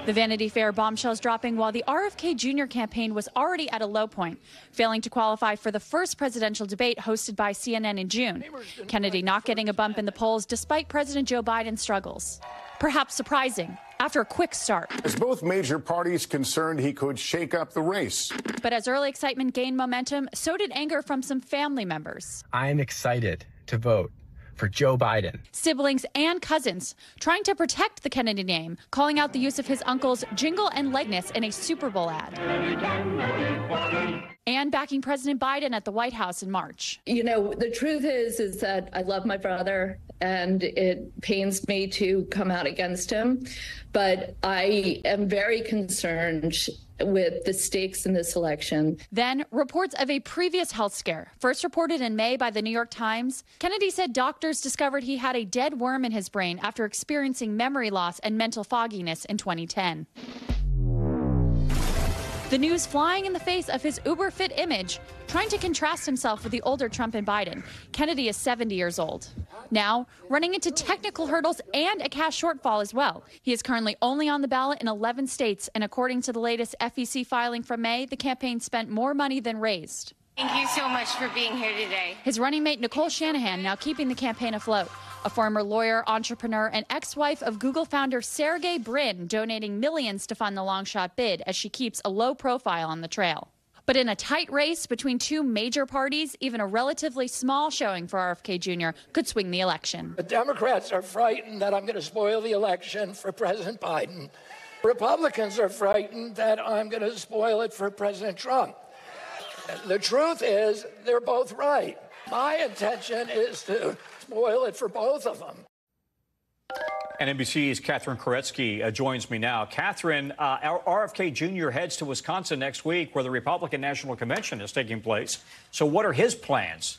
The Vanity Fair bombshells dropping while the RFK Jr. campaign was already at a low point, failing to qualify for the first presidential debate hosted by CNN in June. Kennedy not getting a bump in the polls despite President Joe Biden's struggles. Perhaps surprising after a quick start. As both major parties concerned he could shake up the race. But as early excitement gained momentum, so did anger from some family members. I'm excited to vote for Joe Biden. Siblings and cousins trying to protect the Kennedy name, calling out the use of his uncle's jingle and likeness in a Super Bowl ad. And backing President Biden at the White House in March. You know, the truth is is that I love my brother and it pains me to come out against him, but I am very concerned with the stakes in this election. Then, reports of a previous health scare, first reported in May by the New York Times. Kennedy said doctors discovered he had a dead worm in his brain after experiencing memory loss and mental fogginess in 2010. The news flying in the face of his uber fit image, trying to contrast himself with the older Trump and Biden. Kennedy is 70 years old. Now, running into technical hurdles and a cash shortfall as well. He is currently only on the ballot in 11 states, and according to the latest FEC filing from May, the campaign spent more money than raised. Thank you so much for being here today. His running mate, Nicole Shanahan, now keeping the campaign afloat. A former lawyer, entrepreneur, and ex wife of Google founder Sergey Brin donating millions to fund the long shot bid as she keeps a low profile on the trail. But in a tight race between two major parties, even a relatively small showing for RFK Jr. could swing the election. The Democrats are frightened that I'm going to spoil the election for President Biden. Republicans are frightened that I'm going to spoil it for President Trump. The truth is, they're both right. My intention is to spoil it for both of them. And NBC's Katherine Koretski uh, joins me now. Katherine, uh, RFK Jr. heads to Wisconsin next week where the Republican National Convention is taking place. So, what are his plans?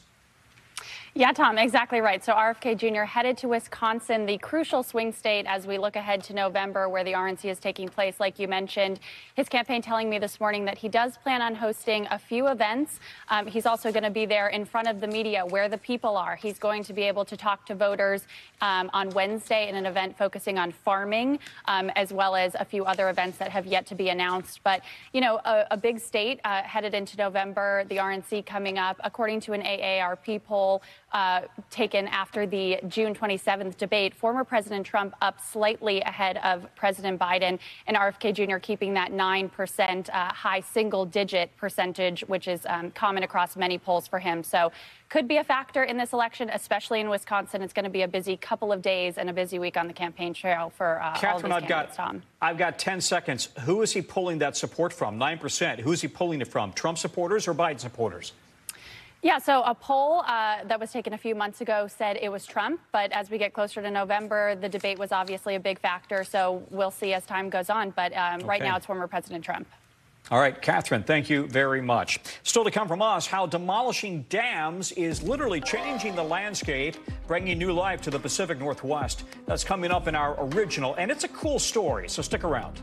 Yeah, Tom, exactly right. So RFK Jr. headed to Wisconsin, the crucial swing state as we look ahead to November where the RNC is taking place, like you mentioned. His campaign telling me this morning that he does plan on hosting a few events. Um, he's also going to be there in front of the media where the people are. He's going to be able to talk to voters um, on Wednesday in an event focusing on farming, um, as well as a few other events that have yet to be announced. But, you know, a, a big state uh, headed into November, the RNC coming up, according to an AARP poll uh, taken after the June 27th debate, former President Trump up slightly ahead of President Biden, and RFK Jr. keeping that 9% uh, high single digit percentage, which is um, common across many polls for him. So, could be a factor in this election, especially in Wisconsin. It's going to be a busy couple of days and a busy week on the campaign trail for uh, Katherine, all these I've got, Tom. I've got 10 seconds. Who is he pulling that support from? 9%. Who is he pulling it from? Trump supporters or Biden supporters? Yeah, so a poll uh, that was taken a few months ago said it was Trump, but as we get closer to November, the debate was obviously a big factor. So we'll see as time goes on. But um, okay. right now, it's former President Trump. All right, Katherine, thank you very much. Still to come from us, how demolishing dams is literally changing the landscape, bringing new life to the Pacific Northwest. That's coming up in our original, and it's a cool story, so stick around.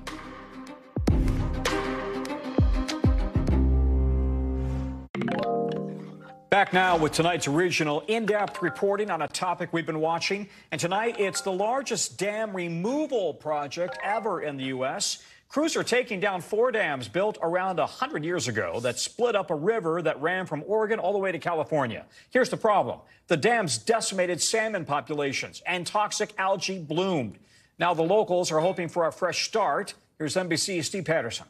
Back now with tonight's original in depth reporting on a topic we've been watching. And tonight, it's the largest dam removal project ever in the U.S. Crews are taking down four dams built around 100 years ago that split up a river that ran from Oregon all the way to California. Here's the problem the dams decimated salmon populations and toxic algae bloomed. Now the locals are hoping for a fresh start. Here's NBC's Steve Patterson.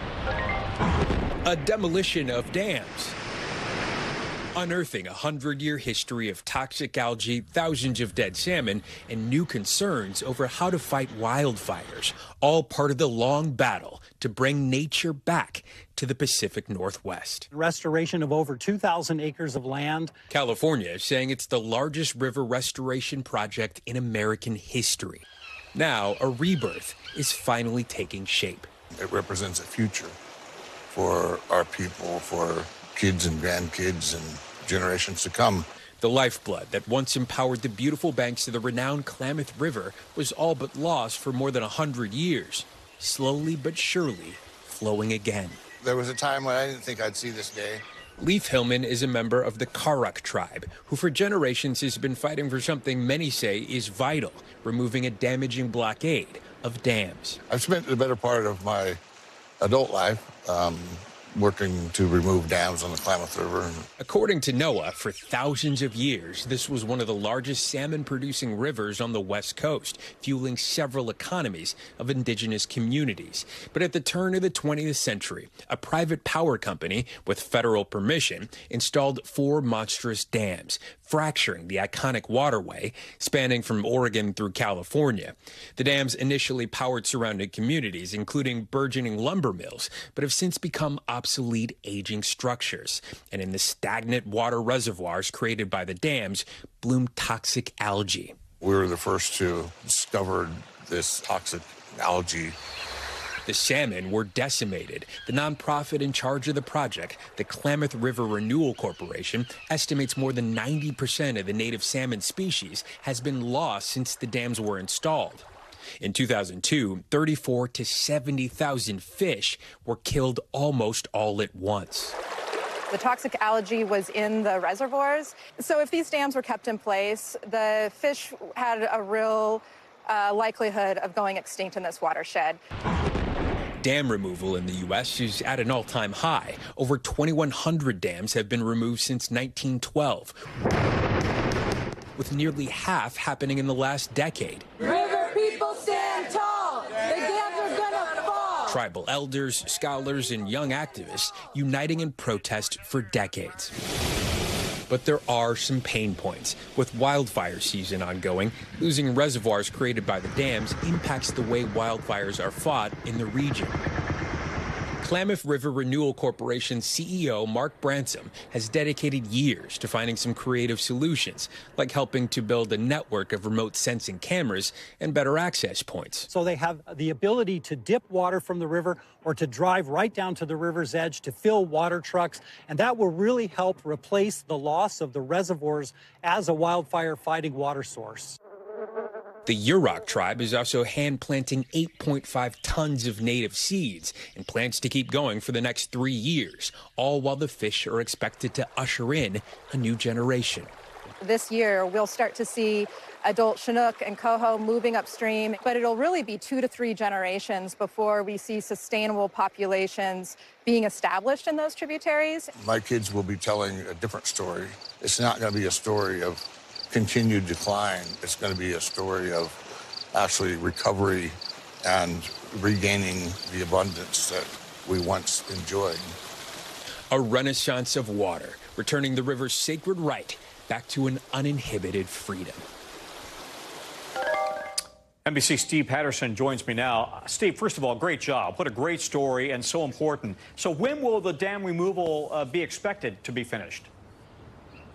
A demolition of dams unearthing a hundred year history of toxic algae, thousands of dead salmon, and new concerns over how to fight wildfires, all part of the long battle to bring nature back to the Pacific Northwest. Restoration of over 2,000 acres of land. California is saying it's the largest river restoration project in American history. Now, a rebirth is finally taking shape. It represents a future for our people, for kids and grandkids and generations to come. The lifeblood that once empowered the beautiful banks of the renowned Klamath River was all but lost for more than a hundred years, slowly but surely flowing again. There was a time when I didn't think I'd see this day. Leaf Hillman is a member of the Karuk tribe, who for generations has been fighting for something many say is vital removing a damaging blockade of dams. I've spent the better part of my adult life um, working to remove dams on the Klamath River. According to NOAA, for thousands of years, this was one of the largest salmon producing rivers on the West Coast, fueling several economies of indigenous communities. But at the turn of the 20th century, a private power company with federal permission installed four monstrous dams, fracturing the iconic waterway spanning from Oregon through California. The dams initially powered surrounding communities, including burgeoning lumber mills, but have since become obsolete aging structures. And in the stagnant water reservoirs created by the dams bloom toxic algae. We were the first to discover this toxic algae the salmon were decimated. The nonprofit in charge of the project, the Klamath River Renewal Corporation, estimates more than 90% of the native salmon species has been lost since the dams were installed. In 2002, 34 to 70,000 fish were killed almost all at once. The toxic algae was in the reservoirs. So if these dams were kept in place, the fish had a real uh, likelihood of going extinct in this watershed. Dam removal in the U.S. is at an all time high. Over 2,100 dams have been removed since 1912, with nearly half happening in the last decade. River people stand tall. The dams are gonna fall. Tribal elders, scholars, and young activists uniting in protest for decades. But there are some pain points. With wildfire season ongoing, losing reservoirs created by the dams impacts the way wildfires are fought in the region. Klamath River Renewal Corporation CEO Mark Bransom has dedicated years to finding some creative solutions, like helping to build a network of remote sensing cameras and better access points. So they have the ability to dip water from the river or to drive right down to the river's edge to fill water trucks, and that will really help replace the loss of the reservoirs as a wildfire fighting water source. The Yurok tribe is also hand planting 8.5 tons of native seeds and plans to keep going for the next three years, all while the fish are expected to usher in a new generation. This year, we'll start to see adult Chinook and coho moving upstream, but it'll really be two to three generations before we see sustainable populations being established in those tributaries. My kids will be telling a different story. It's not going to be a story of continued decline. It's going to be a story of actually recovery and regaining the abundance that we once enjoyed. A renaissance of water, returning the river's sacred right back to an uninhibited freedom. NBC Steve Patterson joins me now. Steve, first of all, great job. What a great story and so important. So, when will the dam removal uh, be expected to be finished?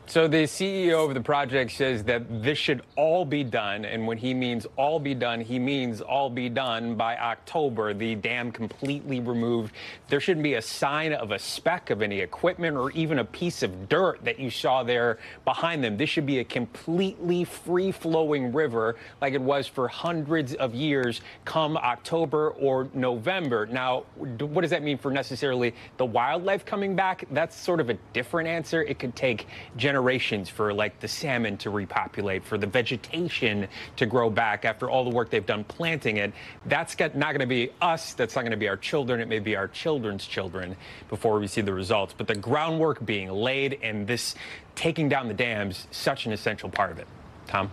So the CEO of the project says that this should all be done, and when he means all be done, he means all be done by October. The dam completely removed. There shouldn't be a sign of a speck of any equipment or even a piece of dirt that you saw there behind them. This should be a completely free-flowing river like it was for hundreds of years come October or November. Now, what does that mean for necessarily the wildlife coming back? That's sort of a different answer. It could take generations generations for like the salmon to repopulate, for the vegetation to grow back after all the work they've done planting it. That's got, not going to be us. That's not going to be our children. It may be our children's children before we see the results. But the groundwork being laid and this taking down the dams, such an essential part of it. Tom?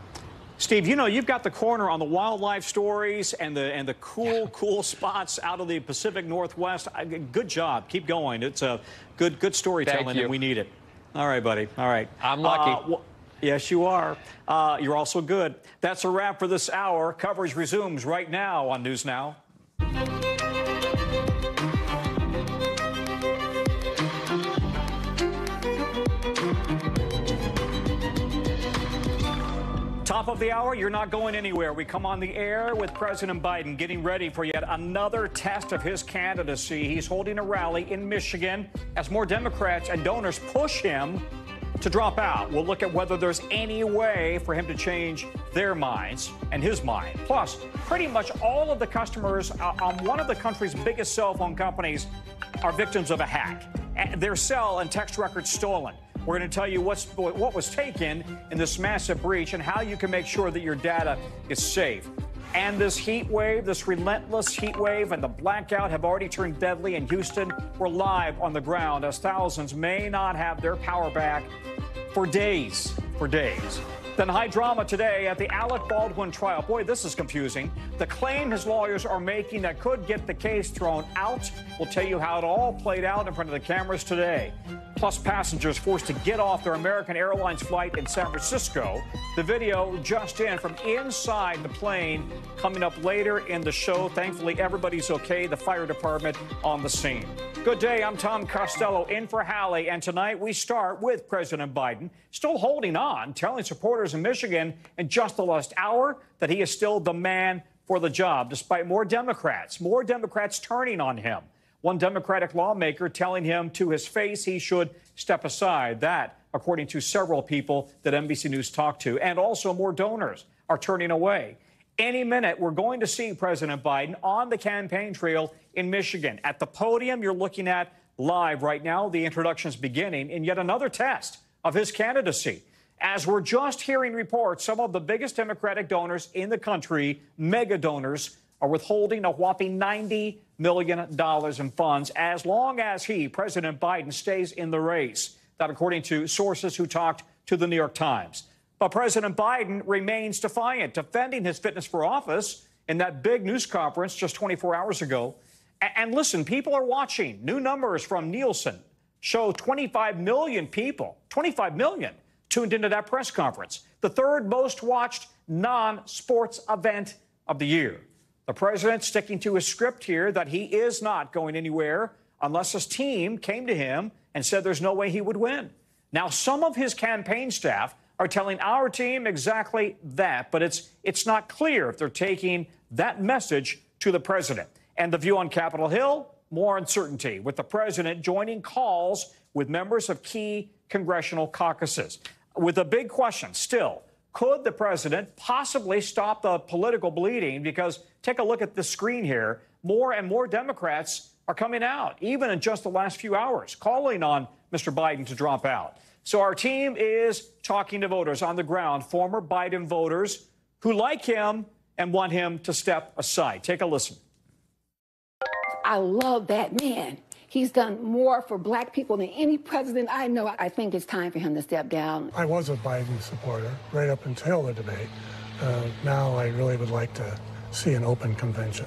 Steve, you know you've got the corner on the wildlife stories and the and the cool, cool spots out of the Pacific Northwest. Good job. Keep going. It's a good good storytelling, and we need it. All right, buddy. All right. I'm lucky. Uh, well, yes, you are. Uh, you're also good. That's a wrap for this hour. Coverage resumes right now on News Now. Top of the hour, you're not going anywhere. We come on the air with President Biden getting ready for yet another test of his candidacy. He's holding a rally in Michigan as more Democrats and donors push him to drop out. We'll look at whether there's any way for him to change their minds and his mind. Plus, pretty much all of the customers uh, on one of the country's biggest cell phone companies are victims of a hack. Their cell and text records stolen. We're going to tell you what's, what was taken in this massive breach and how you can make sure that your data is safe. And this heat wave, this relentless heat wave, and the blackout have already turned deadly in Houston. We're live on the ground as thousands may not have their power back for days. For days. Then high drama today at the Alec Baldwin trial. Boy, this is confusing. The claim his lawyers are making that could get the case thrown out. We'll tell you how it all played out in front of the cameras today. Plus, passengers forced to get off their American Airlines flight in San Francisco. The video just in from inside the plane coming up later in the show. Thankfully, everybody's okay. The fire department on the scene. Good day. I'm Tom Costello in for Hallie. And tonight we start with President Biden still holding on, telling supporters in Michigan in just the last hour that he is still the man for the job, despite more Democrats, more Democrats turning on him. One Democratic lawmaker telling him to his face he should step aside. That, according to several people that NBC News talked to, and also more donors are turning away. Any minute, we're going to see President Biden on the campaign trail in Michigan. At the podium, you're looking at live right now. The introduction is beginning in yet another test of his candidacy. As we're just hearing reports, some of the biggest Democratic donors in the country, mega donors, are withholding a whopping $90 million in funds as long as he, President Biden, stays in the race. That, according to sources who talked to the New York Times. But President Biden remains defiant, defending his fitness for office in that big news conference just 24 hours ago. And listen, people are watching. New numbers from Nielsen show 25 million people, 25 million, tuned into that press conference. The third most watched non sports event of the year. The president sticking to his script here that he is not going anywhere unless his team came to him and said there's no way he would win. Now, some of his campaign staff are telling our team exactly that, but it's it's not clear if they're taking that message to the president. And the view on Capitol Hill, more uncertainty, with the president joining calls with members of key congressional caucuses. With a big question still, could the president possibly stop the political bleeding? Because take a look at the screen here. More and more Democrats are coming out, even in just the last few hours, calling on Mr. Biden to drop out. So our team is talking to voters on the ground, former Biden voters who like him and want him to step aside. Take a listen. I love that man. He's done more for black people than any president I know. I think it's time for him to step down. I was a Biden supporter right up until the debate. Uh, now I really would like to see an open convention.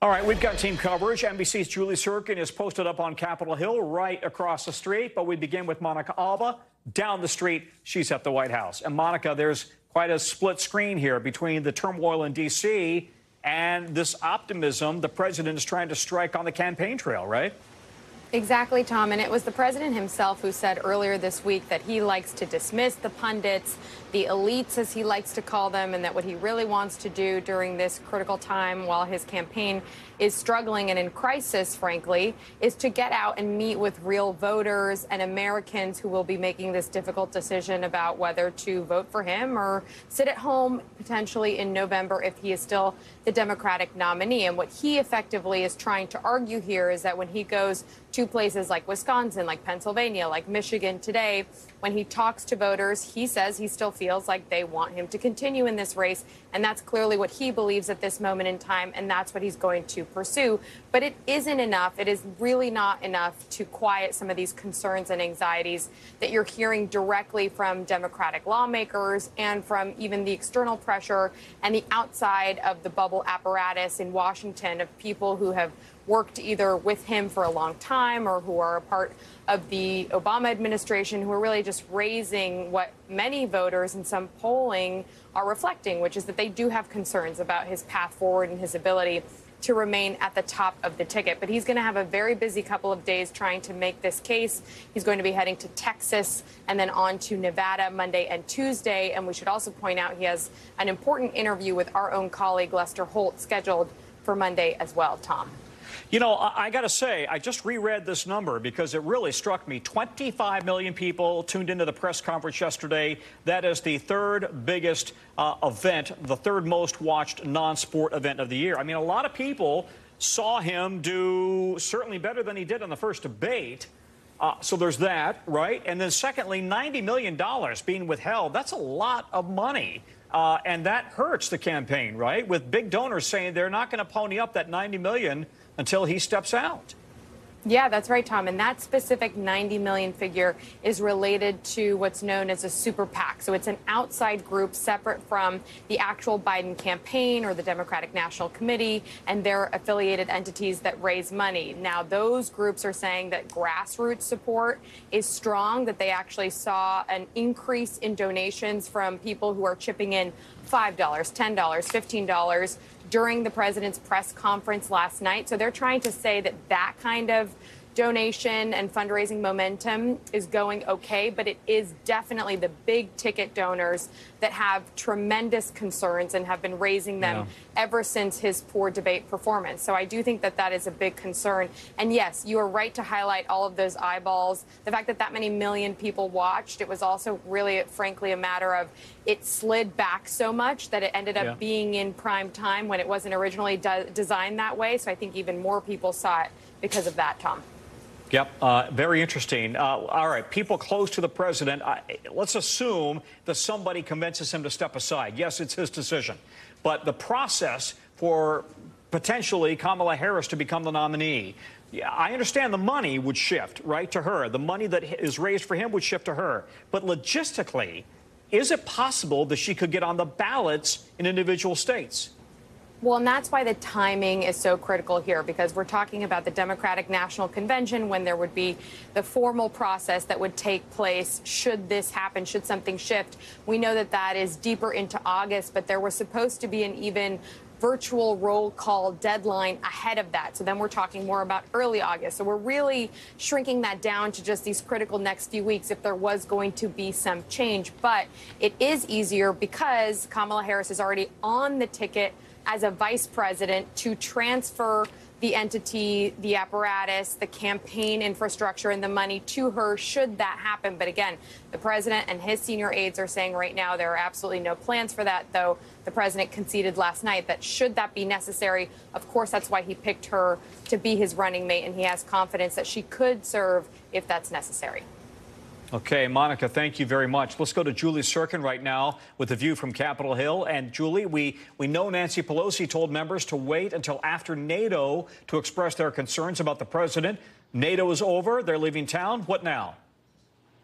All right, we've got team coverage. NBC's Julie Tsirkin is posted up on Capitol Hill right across the street. But we begin with Monica Alba down the street. She's at the White House. And Monica, there's quite a split screen here between the turmoil in D.C and this optimism the president is trying to strike on the campaign trail, right? Exactly, Tom. And it was the president himself who said earlier this week that he likes to dismiss the pundits, the elites, as he likes to call them, and that what he really wants to do during this critical time while his campaign is struggling and in crisis, frankly, is to get out and meet with real voters and Americans who will be making this difficult decision about whether to vote for him or sit at home potentially in November if he is still the Democratic nominee. And what he effectively is trying to argue here is that when he goes to places like Wisconsin, like Pennsylvania, like Michigan today. When he talks to voters, he says he still feels like they want him to continue in this race. And that's clearly what he believes at this moment in time. And that's what he's going to pursue. But it isn't enough. It is really not enough to quiet some of these concerns and anxieties that you're hearing directly from Democratic lawmakers and from even the external pressure and the outside of the bubble apparatus in Washington of people who have worked either with him for a long time or who are a part of the Obama administration who are really just raising what many voters in some polling are reflecting, which is that they do have concerns about his path forward and his ability to remain at the top of the ticket. But he's going to have a very busy couple of days trying to make this case. He's going to be heading to Texas and then on to Nevada Monday and Tuesday. And we should also point out he has an important interview with our own colleague Lester Holt scheduled for Monday as well, Tom. You know, I, I got to say, I just reread this number because it really struck me. 25 million people tuned into the press conference yesterday. That is the third biggest uh, event, the third most watched non sport event of the year. I mean, a lot of people saw him do certainly better than he did on the first debate. Uh, so there's that, right? And then secondly, $90 million being withheld. That's a lot of money. Uh, and that hurts the campaign, right? With big donors saying they're not going to pony up that 90 million until he steps out. Yeah, that's right, Tom. And that specific 90 million figure is related to what's known as a super PAC. So it's an outside group separate from the actual Biden campaign or the Democratic National Committee and their affiliated entities that raise money. Now, those groups are saying that grassroots support is strong, that they actually saw an increase in donations from people who are chipping in $5, $10, $15 during the president's press conference last night. So they're trying to say that that kind of donation and fundraising momentum is going okay, but it is definitely the big ticket donors that have tremendous concerns and have been raising them yeah. ever since his poor debate performance. So I do think that that is a big concern. And yes, you are right to highlight all of those eyeballs. The fact that that many million people watched, it was also really, frankly, a matter of it slid back so much that it ended up yeah. being in prime time when it wasn't originally de designed that way. So I think even more people saw it because of that, Tom. Yep, uh, very interesting. Uh, all right, people close to the president, uh, let's assume that somebody convinces him to step aside. Yes, it's his decision. But the process for potentially Kamala Harris to become the nominee, I understand the money would shift, right, to her. The money that is raised for him would shift to her. But logistically, is it possible that she could get on the ballots in individual states? Well, and that's why the timing is so critical here, because we're talking about the Democratic National Convention when there would be the formal process that would take place should this happen, should something shift. We know that that is deeper into August, but there was supposed to be an even virtual roll call deadline ahead of that. So then we're talking more about early August. So we're really shrinking that down to just these critical next few weeks if there was going to be some change. But it is easier because Kamala Harris is already on the ticket as a vice president to transfer the entity, the apparatus, the campaign infrastructure, and the money to her should that happen. But again, the president and his senior aides are saying right now there are absolutely no plans for that, though the president conceded last night that should that be necessary, of course, that's why he picked her to be his running mate, and he has confidence that she could serve if that's necessary. Okay, Monica, thank you very much. Let's go to Julie Tsirkin right now with a view from Capitol Hill. And Julie, we, we know Nancy Pelosi told members to wait until after NATO to express their concerns about the president. NATO is over. They're leaving town. What now?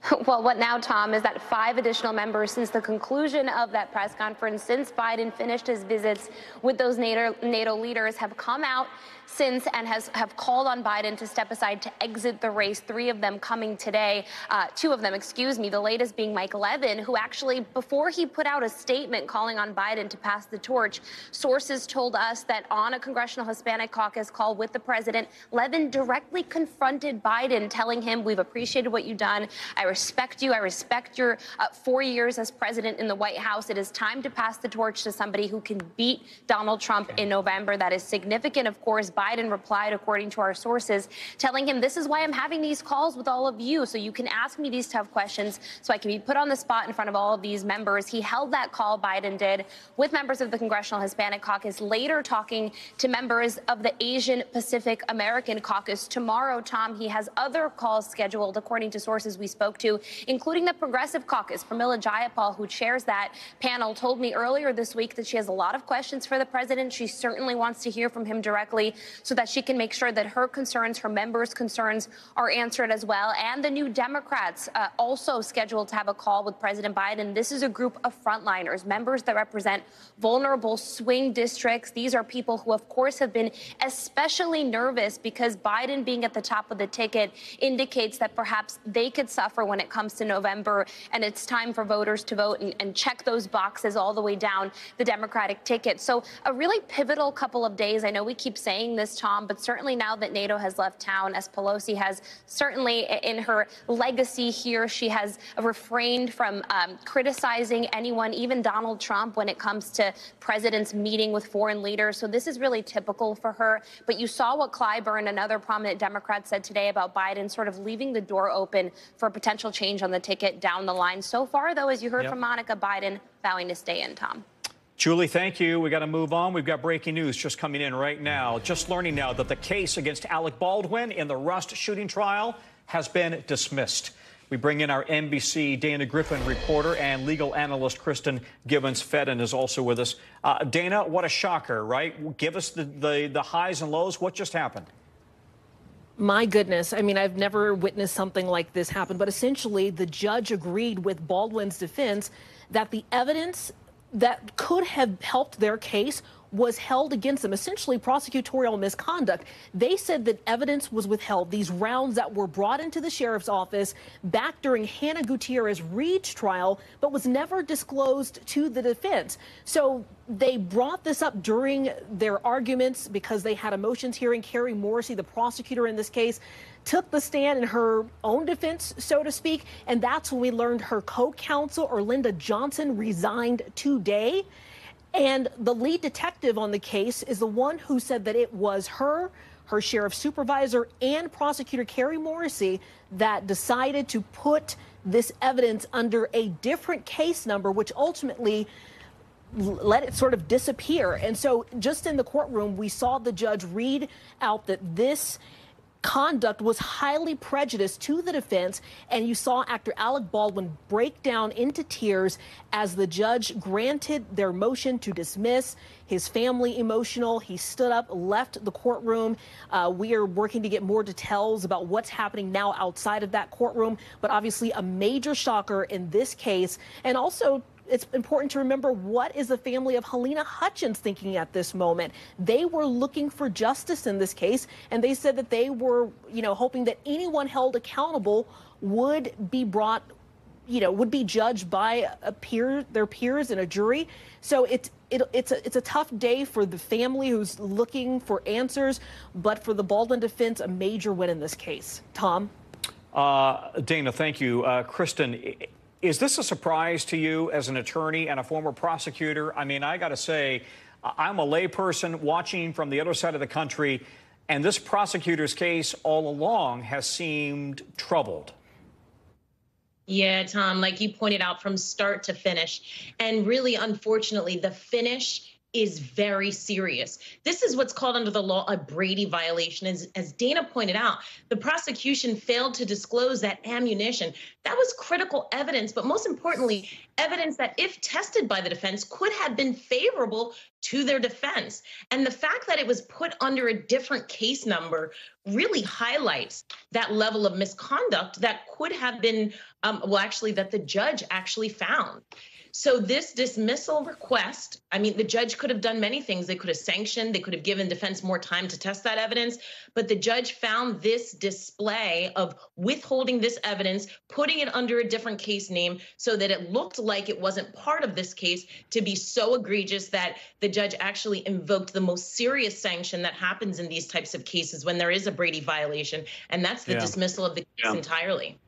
Well, what now, Tom, is that five additional members since the conclusion of that press conference, since Biden finished his visits with those NATO, NATO leaders, have come out since and has have called on Biden to step aside to exit the race. Three of them coming today, uh, two of them, excuse me. The latest being Mike Levin, who actually, before he put out a statement calling on Biden to pass the torch, sources told us that on a Congressional Hispanic Caucus call with the president, Levin directly confronted Biden, telling him, "We've appreciated what you've done. I respect you. I respect your uh, four years as president in the White House. It is time to pass the torch to somebody who can beat Donald Trump in November. That is significant, of course. Biden replied, according to our sources, telling him, This is why I'm having these calls with all of you, so you can ask me these tough questions, so I can be put on the spot in front of all of these members. He held that call, Biden did, with members of the Congressional Hispanic Caucus, later talking to members of the Asian Pacific American Caucus. Tomorrow, Tom, he has other calls scheduled, according to sources we spoke to, including the Progressive Caucus. Pramila Jayapal, who chairs that panel, told me earlier this week that she has a lot of questions for the president. She certainly wants to hear from him directly so that she can make sure that her concerns, her members' concerns, are answered as well. And the new Democrats uh, also scheduled to have a call with President Biden. This is a group of frontliners, members that represent vulnerable swing districts. These are people who, of course, have been especially nervous because Biden being at the top of the ticket indicates that perhaps they could suffer when it comes to November. And it's time for voters to vote and, and check those boxes all the way down the Democratic ticket. So, a really pivotal couple of days. I know we keep saying this, Tom, but certainly now that NATO has left town, as Pelosi has certainly in her legacy here, she has refrained from um, criticizing anyone, even Donald Trump, when it comes to presidents meeting with foreign leaders. So this is really typical for her. But you saw what Clyburn, another prominent Democrat, said today about Biden sort of leaving the door open for a potential change on the ticket down the line. So far, though, as you heard Yep. from Monica Biden, vowing to stay in, Tom. Julie, thank you. We got to move on. We've got breaking news just coming in right now. Just learning now that the case against Alec Baldwin in the Rust shooting trial has been dismissed. We bring in our NBC Dana Griffin reporter and legal analyst Kristen Gibbons Feden is also with us. Uh, Dana, what a shocker, right? Give us the, the, the highs and lows. What just happened? My goodness. I mean, I've never witnessed something like this happen, but essentially the judge agreed with Baldwin's defense that the evidence that could have helped their case was held against them, essentially prosecutorial misconduct. They said that evidence was withheld, these rounds that were brought into the sheriff's office back during Hannah Gutierrez Reed's trial, but was never disclosed to the defense. So they brought this up during their arguments because they had a motions hearing. Kari Morrissey, the prosecutor in this case, took the stand in her own defense, so to speak. And that's when we learned her co counsel, Erlinda Johnson, resigned today. And the lead detective on the case is the one who said that it was her, her sheriff supervisor, and prosecutor Kari Morrissey that decided to put this evidence under a different case number, which ultimately let it sort of disappear. And so, just in the courtroom, we saw the judge read out that this conduct was highly prejudiced to the defense, and you saw actor Alec Baldwin break down into tears as the judge granted their motion to dismiss. His family emotional. He stood up, left the courtroom. Uh, we are working to get more details about what's happening now outside of that courtroom, but obviously a major shocker in this case, and also it's important to remember what is the family of Halyna Hutchins thinking at this moment. They were looking for justice in this case, and they said that they were, you know, hoping that anyone held accountable would be brought, you know, would be judged by a peer, their peers and a jury. So it's it, it's a it's a tough day for the family who's looking for answers, but for the Baldwin defense, a major win in this case. Tom. Uh, Dana, thank you. Uh, Kristen, is this a surprise to you as an attorney and a former prosecutor? I mean, I got to say, I'm a layperson watching from the other side of the country, and this prosecutor's case all along has seemed troubled. Yeah, Tom, like you pointed out from start to finish. And really, unfortunately, the finish is very serious. This is what's called under the law a Brady violation. As, as Dana pointed out, the prosecution failed to disclose that ammunition. That was critical evidence, but most importantly, evidence that, if tested by the defense, could have been favorable to their defense. And the fact that it was put under a different case number really highlights that level of misconduct that could have been, um, well, actually, that the judge actually found. So this dismissal request, I mean, the judge could have done many things. They could have sanctioned, they could have given defense more time to test that evidence, but the judge found this display of withholding this evidence, putting it under a different case name so that it looked like it wasn't part of this case to be so egregious that the judge actually invoked the most serious sanction that happens in these types of cases when there is a Brady violation, and that's the Yeah. dismissal of the case Yeah. entirely.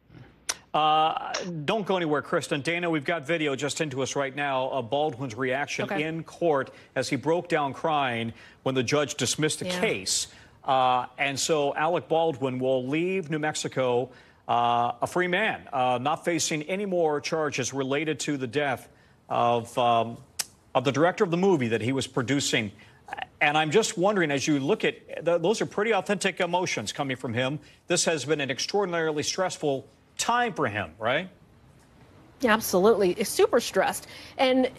Uh, don't go anywhere, Kristen. Dana, we've got video just into us right now of Baldwin's reaction Okay. in court as he broke down crying when the judge dismissed the Yeah. case. Uh, and so Alec Baldwin will leave New Mexico uh, a free man, uh, not facing any more charges related to the death of, um, of the director of the movie that he was producing. And I'm just wondering, as you look at th- those are pretty authentic emotions coming from him. This has been an extraordinarily stressful time for him, right? Yeah, absolutely. It's super stressed. And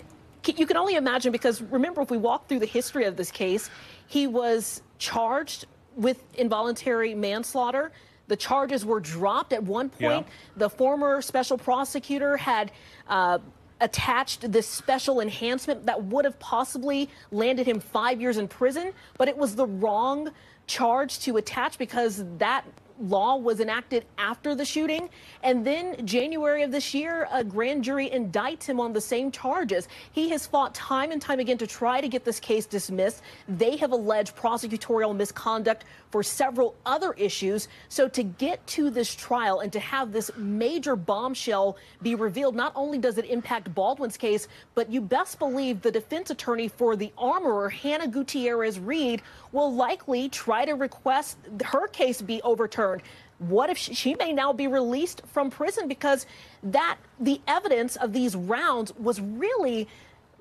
you can only imagine because remember, if we walk through the history of this case, he was charged with involuntary manslaughter. The charges were dropped at one point. Yeah. The former special prosecutor had. Uh, attached this special enhancement that would have possibly landed him five years in prison, but it was the wrong charge to attach because that law was enacted after the shooting. And then January of this year, a grand jury indicts him on the same charges. He has fought time and time again to try to get this case dismissed. They have alleged prosecutorial misconduct for several other issues. So to get to this trial and to have this major bombshell be revealed, not only does it impact Baldwin's case, but you best believe the defense attorney for the armorer, Hannah Gutierrez Reed, will likely try to request her case be overturned. What if she, she may now be released from prison because that the evidence of these rounds was really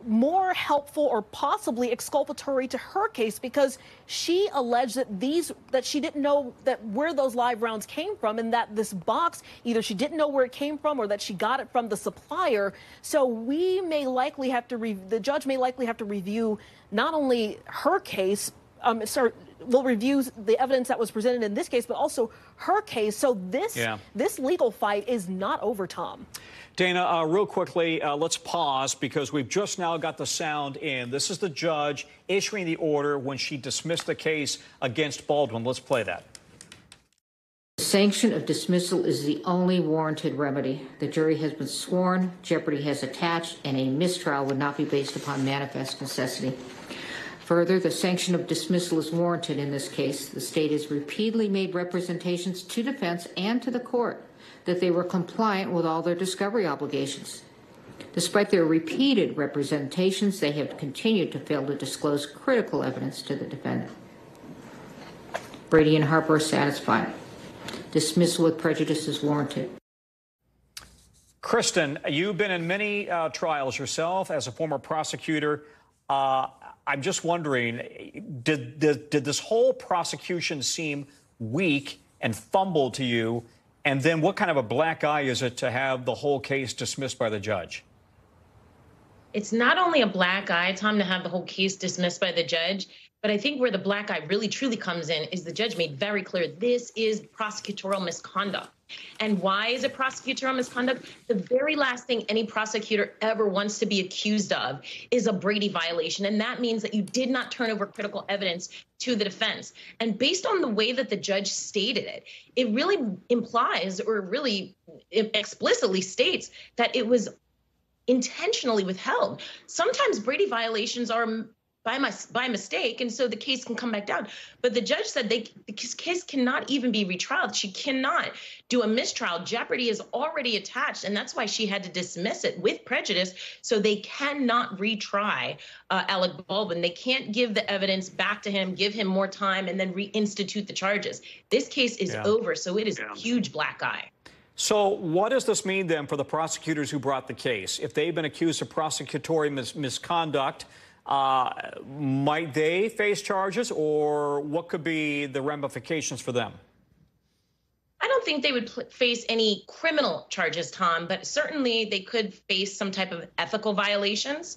more helpful or possibly exculpatory to her case because she alleged that these that she didn't know that where those live rounds came from and that this box either she didn't know where it came from or that she got it from the supplier. So we may likely have to re- the judge may likely have to review not only her case um sorry will review the evidence that was presented in this case but also her case. So this Yeah. this legal fight is not over tom Dana, uh, real quickly, uh, let's pause because we've just now got the sound in. This is the judge issuing the order when she dismissed the case against Baldwin. Let's play that. The sanction of dismissal is the only warranted remedy. The jury has been sworn, jeopardy has attached, and a mistrial would not be based upon manifest necessity. Further, the sanction of dismissal is warranted in this case. The state has repeatedly made representations to defense and to the court that they were compliant with all their discovery obligations. Despite their repeated representations, they have continued to fail to disclose critical evidence to the defendant. Brady and Harper are satisfied. Dismissal with prejudice is warranted. Kristen, you've been in many uh, trials yourself as a former prosecutor. Uh, I'm just wondering, did, did, did this whole prosecution seem weak and fumbled to you? And then what kind of a black eye is it to have the whole case dismissed by the judge? It's not only a black eye, Tom, to have the whole case dismissed by the judge, but I think where the black eye really truly comes in is the judge made very clear this is prosecutorial misconduct. And why is it prosecutorial misconduct? The very last thing any prosecutor ever wants to be accused of is a Brady violation. And that means that you did not turn over critical evidence to the defense. And based on the way that the judge stated it, it really implies or really explicitly states that it was intentionally withheld. Sometimes Brady violations are by my, by mistake, and so the case can come back down. But the judge said they the case cannot even be retrialed. She cannot do a mistrial. Jeopardy is already attached, and that's why she had to dismiss it with prejudice. So they cannot retry uh, Alec Baldwin. They can't give the evidence back to him, give him more time, and then reinstitute the charges. This case is Yeah. over, so it is a huge black eye. So, what does this mean then for the prosecutors who brought the case? If they've been accused of prosecutorial mis- misconduct, uh, might they face charges, or what could be the ramifications for them? I don't think they would face any criminal charges, Tom, but certainly they could face some type of ethical violations.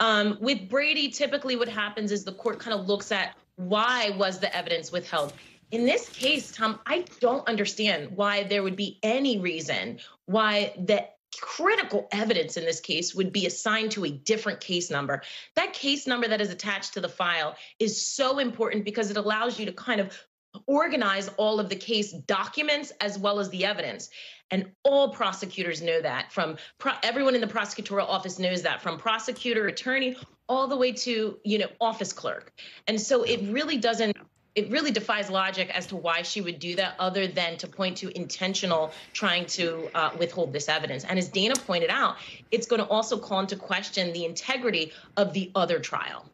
Um, with Brady, typically what happens is the court kind of looks at why was the evidence withheld. In this case, Tom, I don't understand why there would be any reason why the critical evidence in this case would be assigned to a different case number. That case number that is attached to the file is so important because it allows you to kind of organize all of the case documents as well as the evidence. And all prosecutors know that from pro- everyone in the prosecutorial office knows that from prosecutor, attorney, all the way to, you know, office clerk. And so it really doesn't it really defies logic as to why she would do that other than to point to intentional trying to uh, withhold this evidence. And as Dana pointed out, it's going to also call into question the integrity of the other trial.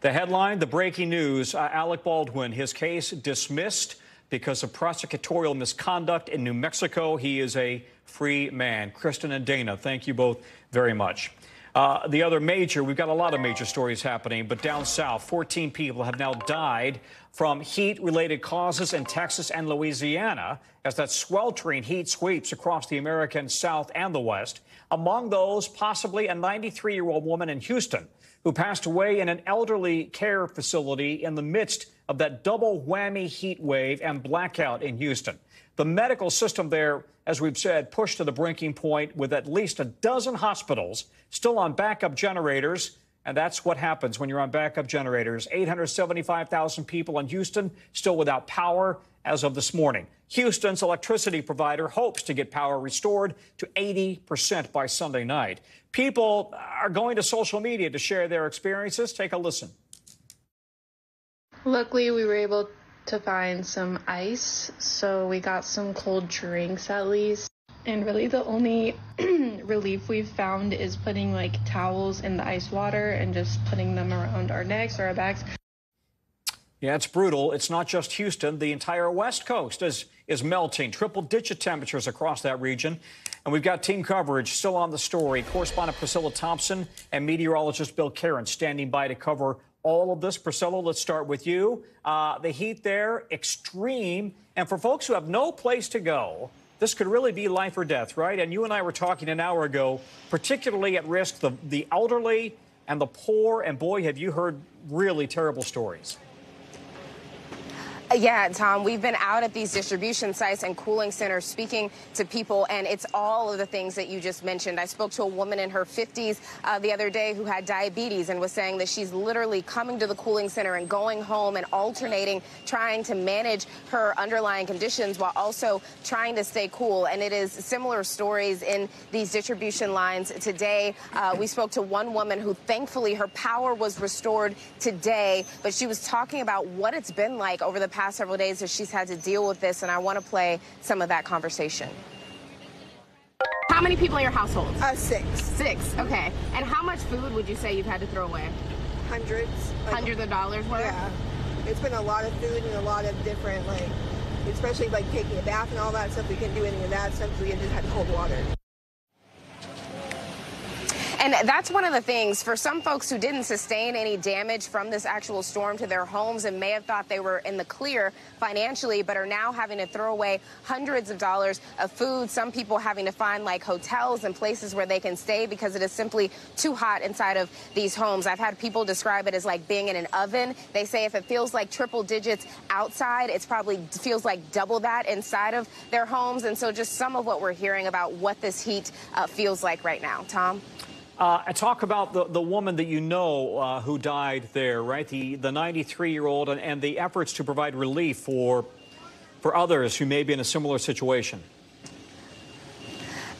The headline, the breaking news uh, Alec Baldwin, his case dismissed because of prosecutorial misconduct in New Mexico. He is a free man. Kristen and Dana, thank you both very much. Uh, the other major, we've got a lot of major stories happening, but down south, 14 people have now died from heat related causes in Texas and Louisiana as that sweltering heat sweeps across the American South and the West. Among those, possibly a 93 year old woman in Houston who passed away in an elderly care facility in the midst of that double whammy heat wave and blackout in Houston. The medical system there, as we've said, pushed to the breaking point with at least a dozen hospitals still on backup generators. And that's what happens when you're on backup generators. 875,000 people in Houston still without power as of this morning. Houston's electricity provider hopes to get power restored to 80% by Sunday night. People are going to social media to share their experiences. Take a listen. Luckily, we were able to find some ice, so we got some cold drinks at least. And really, the only relief we've found is putting like towels in the ice water and just putting them around our necks or our backs. Yeah, it's brutal. It's not just Houston. The entire West Coast is, is melting. Triple digit temperatures across that region. And we've got team coverage still on the story. Correspondent Priscilla Thompson and meteorologist Bill Karins standing by to cover all of this. Priscilla, let's start with you. Uh, the heat there, extreme. And for folks who have no place to go, this could really be life or death, right? And you and I were talking an hour ago, particularly at risk, the, the elderly and the poor. And boy, have you heard really terrible stories. Yeah, Tom, we've been out at these distribution sites and cooling centers speaking to people, and it's all of the things that you just mentioned. I spoke to a woman in her 50s uh, the other day who had diabetes and was saying that she's literally coming to the cooling center and going home and alternating, trying to manage her underlying conditions while also trying to stay cool. And it is similar stories in these distribution lines today. Uh, we spoke to one woman who thankfully her power was restored today, but she was talking about what it's been like over the past several days as she's had to deal with this, and I want to play some of that conversation. How many people in your household? Uh, six. Six, okay. And how much food would you say you've had to throw away? Hundreds. Like, Hundreds of dollars worth? Yeah. It's been a lot of food and a lot of different, like, especially like taking a bath and all that stuff. We couldn't do any of that stuff, we just had cold water. And that's one of the things for some folks who didn't sustain any damage from this actual storm to their homes and may have thought they were in the clear financially, but are now having to throw away hundreds of dollars of food. Some people having to find like hotels and places where they can stay because it is simply too hot inside of these homes. I've had people describe it as like being in an oven. They say if it feels like triple digits outside, it's probably feels like double that inside of their homes. And so just some of what we're hearing about what this heat uh, feels like right now. Tom? Uh, talk about the, the woman that you know uh, who died there, right? The the 93 year old and, and the efforts to provide relief for for others who may be in a similar situation.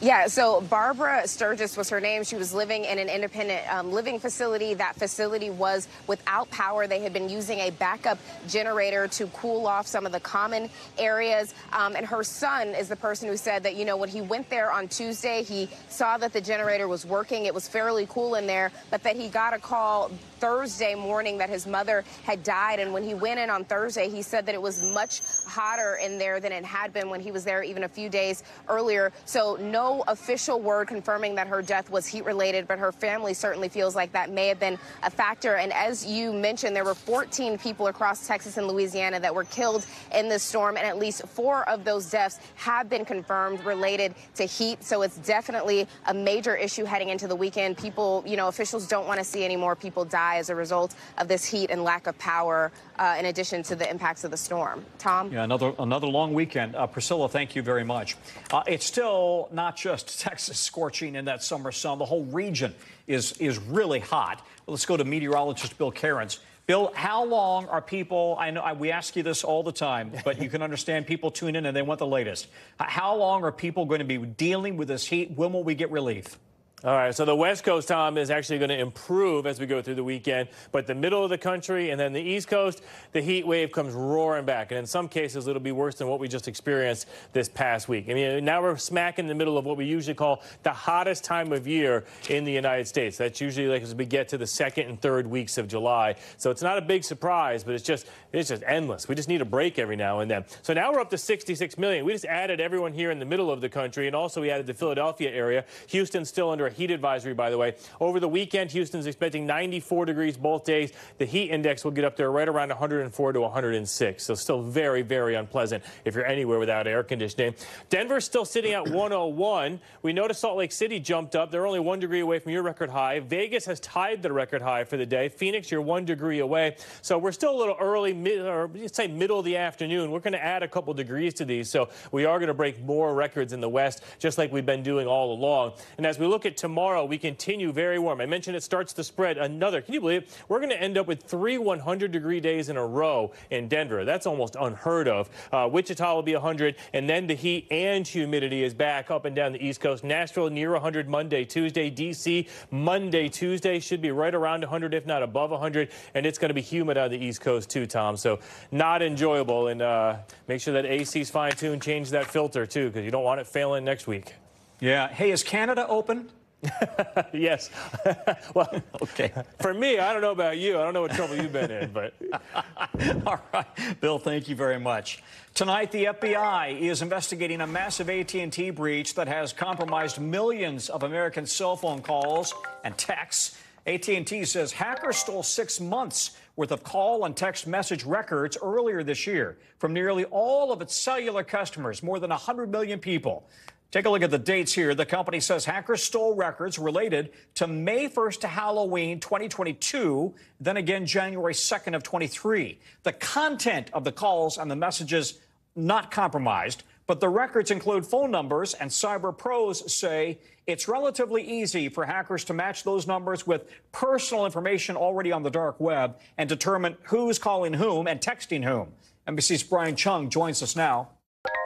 Yeah, so Barbara Sturgis was her name. She was living in an independent um, living facility. That facility was without power. They had been using a backup generator to cool off some of the common areas. Um, and her son is the person who said that, you know, when he went there on Tuesday, he saw that the generator was working. It was fairly cool in there, but that he got a call Thursday morning that his mother had died. And when he went in on Thursday, he said that it was much hotter in there than it had been when he was there even a few days earlier. So no official word confirming that her death was heat related, but her family certainly feels like that may have been a factor. And as you mentioned, there were 14 people across Texas and Louisiana that were killed in this storm, and at least four of those deaths have been confirmed related to heat. So it's definitely a major issue heading into the weekend. People, you know, officials don't want to see any more people die as a result of this heat and lack of power, uh, in addition to the impacts of the storm. Tom? Yeah, another another long weekend. Uh, Priscilla, thank you very much. Uh, it's still not just Texas scorching in that summer sun. The whole region is, is really hot. Let's go to meteorologist Bill Karins. Bill, how long are people? I know I, we ask you this all the time, but you can understand people tune in and they want the latest. How long are people going to be dealing with this heat? When will we get relief? All right, so the West Coast, Tom, is actually going to improve as we go through the weekend, but the middle of the country and then the East Coast, the heat wave comes roaring back, and in some cases, it'll be worse than what we just experienced this past week. I mean, now we're smack in the middle of what we usually call the hottest time of year in the United States. That's usually like as we get to the second and third weeks of July. So it's not a big surprise, but it's just it's just endless. We just need a break every now and then. So now we're up to 66 million. We just added everyone here in the middle of the country, and also we added the Philadelphia area. Houston's still under a heat advisory, by the way. Over the weekend, Houston's expecting 94 degrees both days. The heat index will get up there right around 104 to 106. So still very, very unpleasant if you're anywhere without air conditioning. Denver's still sitting at 101. We noticed Salt Lake City jumped up. They're only one degree away from your record high. Vegas has tied the record high for the day. Phoenix, you're one degree away. So we're still a little early, mid, or say middle of the afternoon. We're going to add a couple degrees to these. So we are going to break more records in the West, just like we've been doing all along. And as we look at tomorrow, we continue very warm. I mentioned it starts to spread another. Can you believe it? We're going to end up with three 100 degree days in a row in Denver. That's almost unheard of. Uh, Wichita will be 100, and then the heat and humidity is back up and down the East Coast. Nashville near 100 Monday, Tuesday. D.C. Monday, Tuesday should be right around 100, if not above 100, and it's going to be humid on the East Coast too, Tom. So not enjoyable. And uh, make sure that AC's fine tuned. Change that filter too, because you don't want it failing next week. Yeah. Hey, is Canada open? yes. well, okay. For me, I don't know about you. I don't know what trouble you've been in, but. All right, Bill. Thank you very much. Tonight, the FBI is investigating a massive AT&T breach that has compromised millions of American cell phone calls and texts. AT&T says hackers stole six months worth of call and text message records earlier this year from nearly all of its cellular customers, more than 100 million people. Take a look at the dates here. The company says hackers stole records related to May 1st to Halloween 2022, then again January 2nd of 23. The content of the calls and the messages not compromised, but the records include phone numbers, and cyber pros say it's relatively easy for hackers to match those numbers with personal information already on the dark web and determine who's calling whom and texting whom. NBC's Brian Cheung joins us now.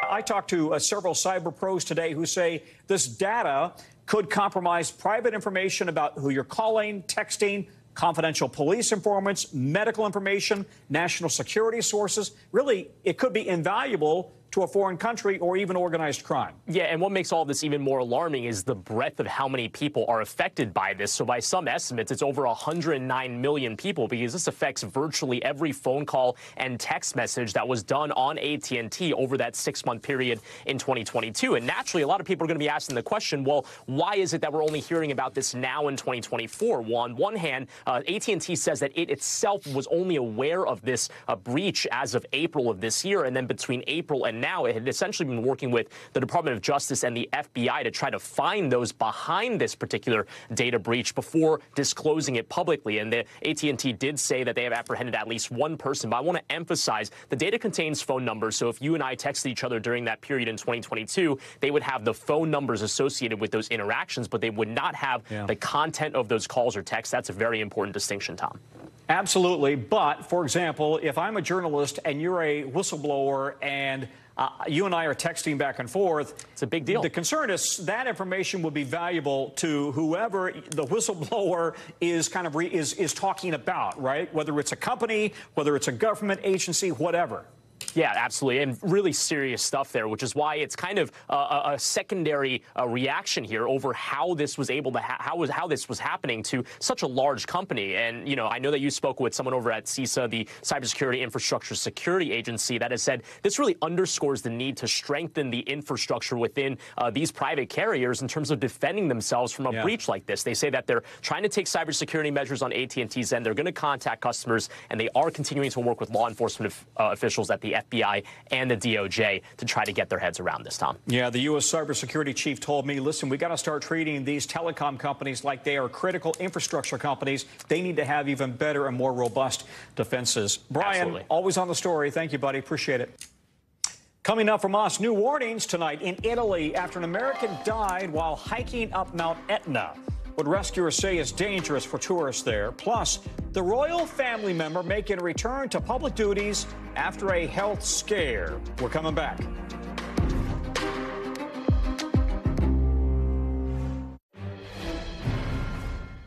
I talked to uh, several cyber pros today who say this data could compromise private information about who you're calling, texting, confidential police informants, medical information, national security sources. Really, it could be invaluable to a foreign country or even organized crime. Yeah, and what makes all this even more alarming is the breadth of how many people are affected by this. So by some estimates, it's over 109 million people because this affects virtually every phone call and text message that was done on AT&T over that six-month period in 2022. And naturally, a lot of people are going to be asking the question, well, why is it that we're only hearing about this now in 2024? Well, on one hand, uh, AT&T says that it itself was only aware of this uh, breach as of April of this year, and then between April and now it had essentially been working with the Department of Justice and the FBI to try to find those behind this particular data breach before disclosing it publicly. And the AT&T did say that they have apprehended at least one person. But I want to emphasize the data contains phone numbers. So if you and I texted each other during that period in 2022, they would have the phone numbers associated with those interactions, but they would not have yeah. the content of those calls or texts. That's a very important distinction, Tom. Absolutely. But, for example, if I'm a journalist and you're a whistleblower and uh, you and I are texting back and forth. It's a big deal. The concern is that information will be valuable to whoever the whistleblower is kind of re, is is talking about, right? Whether it's a company, whether it's a government agency, whatever. Yeah, absolutely. And really serious stuff there, which is why it's kind of a, a secondary uh, reaction here over how this was able to, ha- how, was, how this was happening to such a large company. And, you know, I know that you spoke with someone over at CISA, the Cybersecurity Infrastructure Security Agency, that has said this really underscores the need to strengthen the infrastructure within uh, these private carriers in terms of defending themselves from a yeah. breach like this. They say that they're trying to take cybersecurity measures on AT&T's end. They're going to contact customers, and they are continuing to work with law enforcement uh, officials at the FBI and the DOJ to try to get their heads around this, Tom. Yeah, the U.S. cybersecurity chief told me, listen, we got to start treating these telecom companies like they are critical infrastructure companies. They need to have even better and more robust defenses. Brian, Absolutely. always on the story. Thank you, buddy. Appreciate it. Coming up from us, new warnings tonight in Italy after an American died while hiking up Mount Etna what rescuers say is dangerous for tourists there. Plus, the royal family member making a return to public duties after a health scare. We're coming back.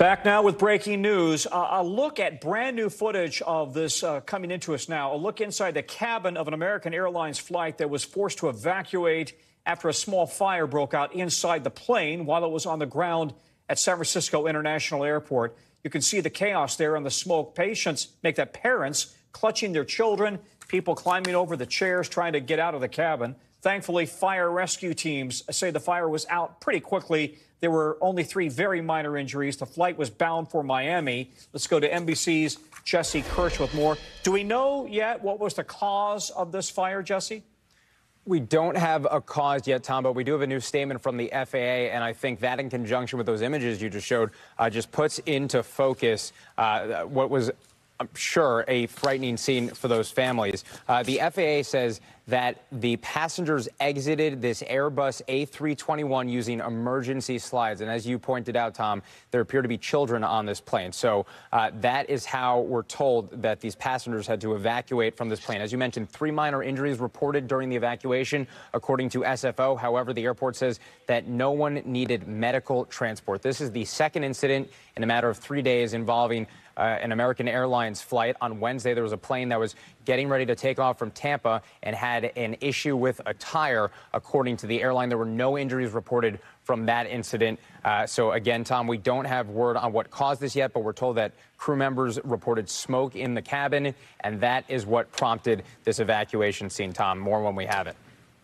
Back now with breaking news. Uh, a look at brand new footage of this uh, coming into us now. A look inside the cabin of an American Airlines flight that was forced to evacuate after a small fire broke out inside the plane while it was on the ground at San Francisco International Airport. You can see the chaos there and the smoke. Patients make that parents clutching their children, people climbing over the chairs trying to get out of the cabin. Thankfully, fire rescue teams say the fire was out pretty quickly. There were only three very minor injuries. The flight was bound for Miami. Let's go to NBC's Jesse Kirsch with more. Do we know yet what was the cause of this fire, Jesse? We don't have a cause yet, Tom, but we do have a new statement from the FAA, and I think that, in conjunction with those images you just showed, uh, just puts into focus uh, what was I'm sure, a frightening scene for those families. Uh, the FAA says that the passengers exited this Airbus A321 using emergency slides. And as you pointed out, Tom, there appear to be children on this plane. So uh, that is how we're told that these passengers had to evacuate from this plane. As you mentioned, three minor injuries reported during the evacuation, according to SFO. However, the airport says that no one needed medical transport. This is the second incident in a matter of three days involving uh, an American Airlines flight. On Wednesday, there was a plane that was getting ready to take off from Tampa and had an issue with a tire. According to the airline, there were no injuries reported from that incident. Uh, so, again, Tom, we don't have word on what caused this yet, but we're told that crew members reported smoke in the cabin, and that is what prompted this evacuation scene, Tom. More when we have it.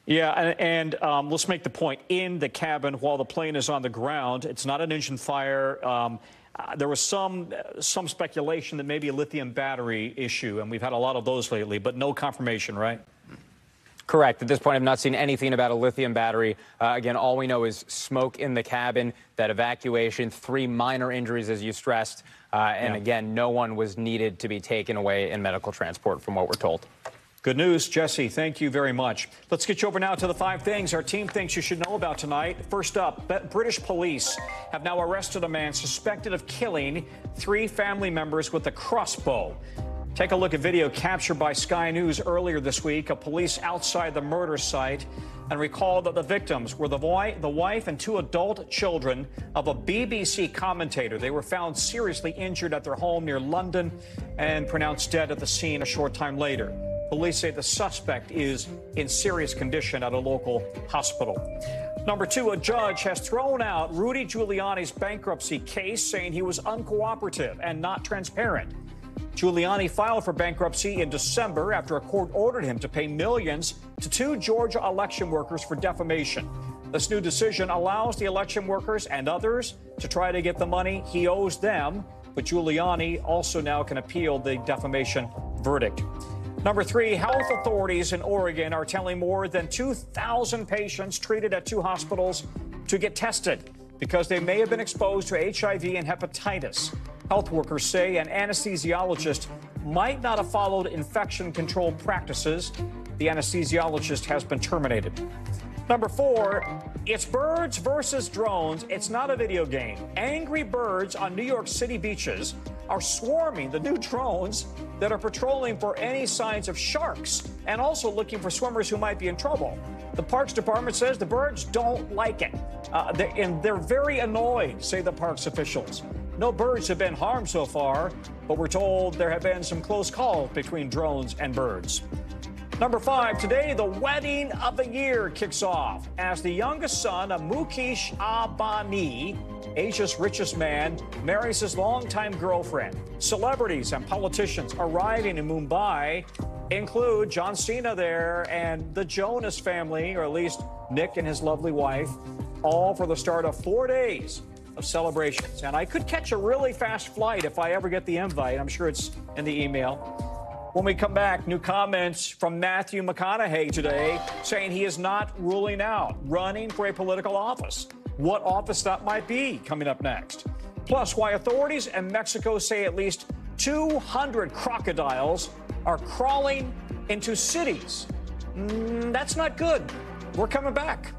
Yeah, and, and um, let's make the point in the cabin while the plane is on the ground. It's not an engine fire. Um, uh, there was some uh, some speculation that maybe a lithium battery issue, and we've had a lot of those lately, but no confirmation, right? Correct. At this point, I've not seen anything about a lithium battery. Uh, again, all we know is smoke in the cabin, that evacuation, three minor injuries, as you stressed. Uh, and yeah. again, no one was needed to be taken away in medical transport, from what we're told. Good news, Jesse. Thank you very much. Let's get you over now to the five things our team thinks you should know about tonight. First up, British police have now arrested a man suspected of killing three family members with a crossbow. Take a look at video captured by Sky News earlier this week of police outside the murder site. And recall that the victims were the, the wife and two adult children of a BBC commentator. They were found seriously injured at their home near London and pronounced dead at the scene a short time later. Police say the suspect is in serious condition at a local hospital. Number two, a judge has thrown out Rudy Giuliani's bankruptcy case, saying he was uncooperative and not transparent. Giuliani filed for bankruptcy in December after a court ordered him to pay millions to two Georgia election workers for defamation. This new decision allows the election workers and others to try to get the money he owes them, but Giuliani also now can appeal the defamation verdict. Number three, health authorities in Oregon are telling more than 2,000 patients treated at two hospitals to get tested because they may have been exposed to HIV and hepatitis. Health workers say an anesthesiologist might not have followed infection control practices. The anesthesiologist has been terminated. Number four, it's birds versus drones. It's not a video game. Angry birds on New York City beaches are swarming the new drones that are patrolling for any signs of sharks and also looking for swimmers who might be in trouble. The Parks Department says the birds don't like it, uh, they, and they're very annoyed, say the parks officials. No birds have been harmed so far, but we're told there have been some close calls between drones and birds. Number five, today the wedding of the year kicks off as the youngest son of Mukesh Ambani, Asia's richest man, marries his longtime girlfriend. Celebrities and politicians arriving in Mumbai include John Cena there and the Jonas family, or at least Nick and his lovely wife, all for the start of four days of celebrations. And I could catch a really fast flight if I ever get the invite. I'm sure it's in the email. When we come back, new comments from Matthew McConaughey today saying he is not ruling out running for a political office. What office that might be coming up next. Plus, why authorities in Mexico say at least 200 crocodiles are crawling into cities. Mm, that's not good. We're coming back.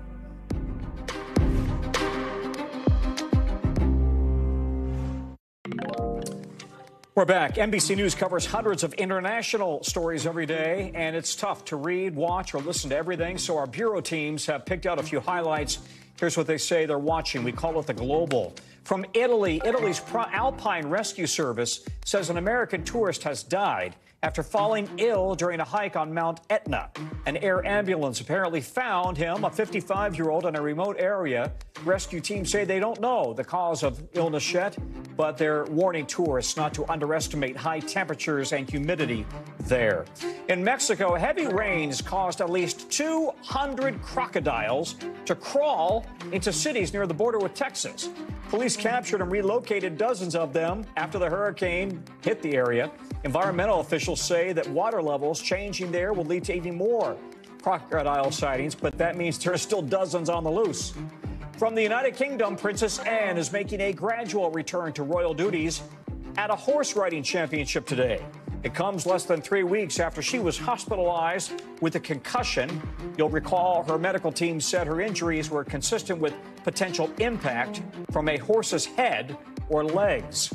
We're back. NBC News covers hundreds of international stories every day, and it's tough to read, watch, or listen to everything. So our bureau teams have picked out a few highlights. Here's what they say they're watching. We call it the global. From Italy, Italy's Alpine Rescue Service says an American tourist has died after falling ill during a hike on Mount Etna. An air ambulance apparently found him, a 55 year old, in a remote area. Rescue teams say they don't know the cause of illness yet, but they're warning tourists not to underestimate high temperatures and humidity there. In Mexico, heavy rains caused at least 200 crocodiles to crawl into cities near the border with Texas. Police captured and relocated dozens of them after the hurricane hit the area. Environmental officials say that water levels changing there will lead to even more crocodile sightings, but that means there are still dozens on the loose. From the United Kingdom, Princess Anne is making a gradual return to royal duties at a horse riding championship today. It comes less than three weeks after she was hospitalized with a concussion. You'll recall her medical team said her injuries were consistent with potential impact from a horse's head or legs.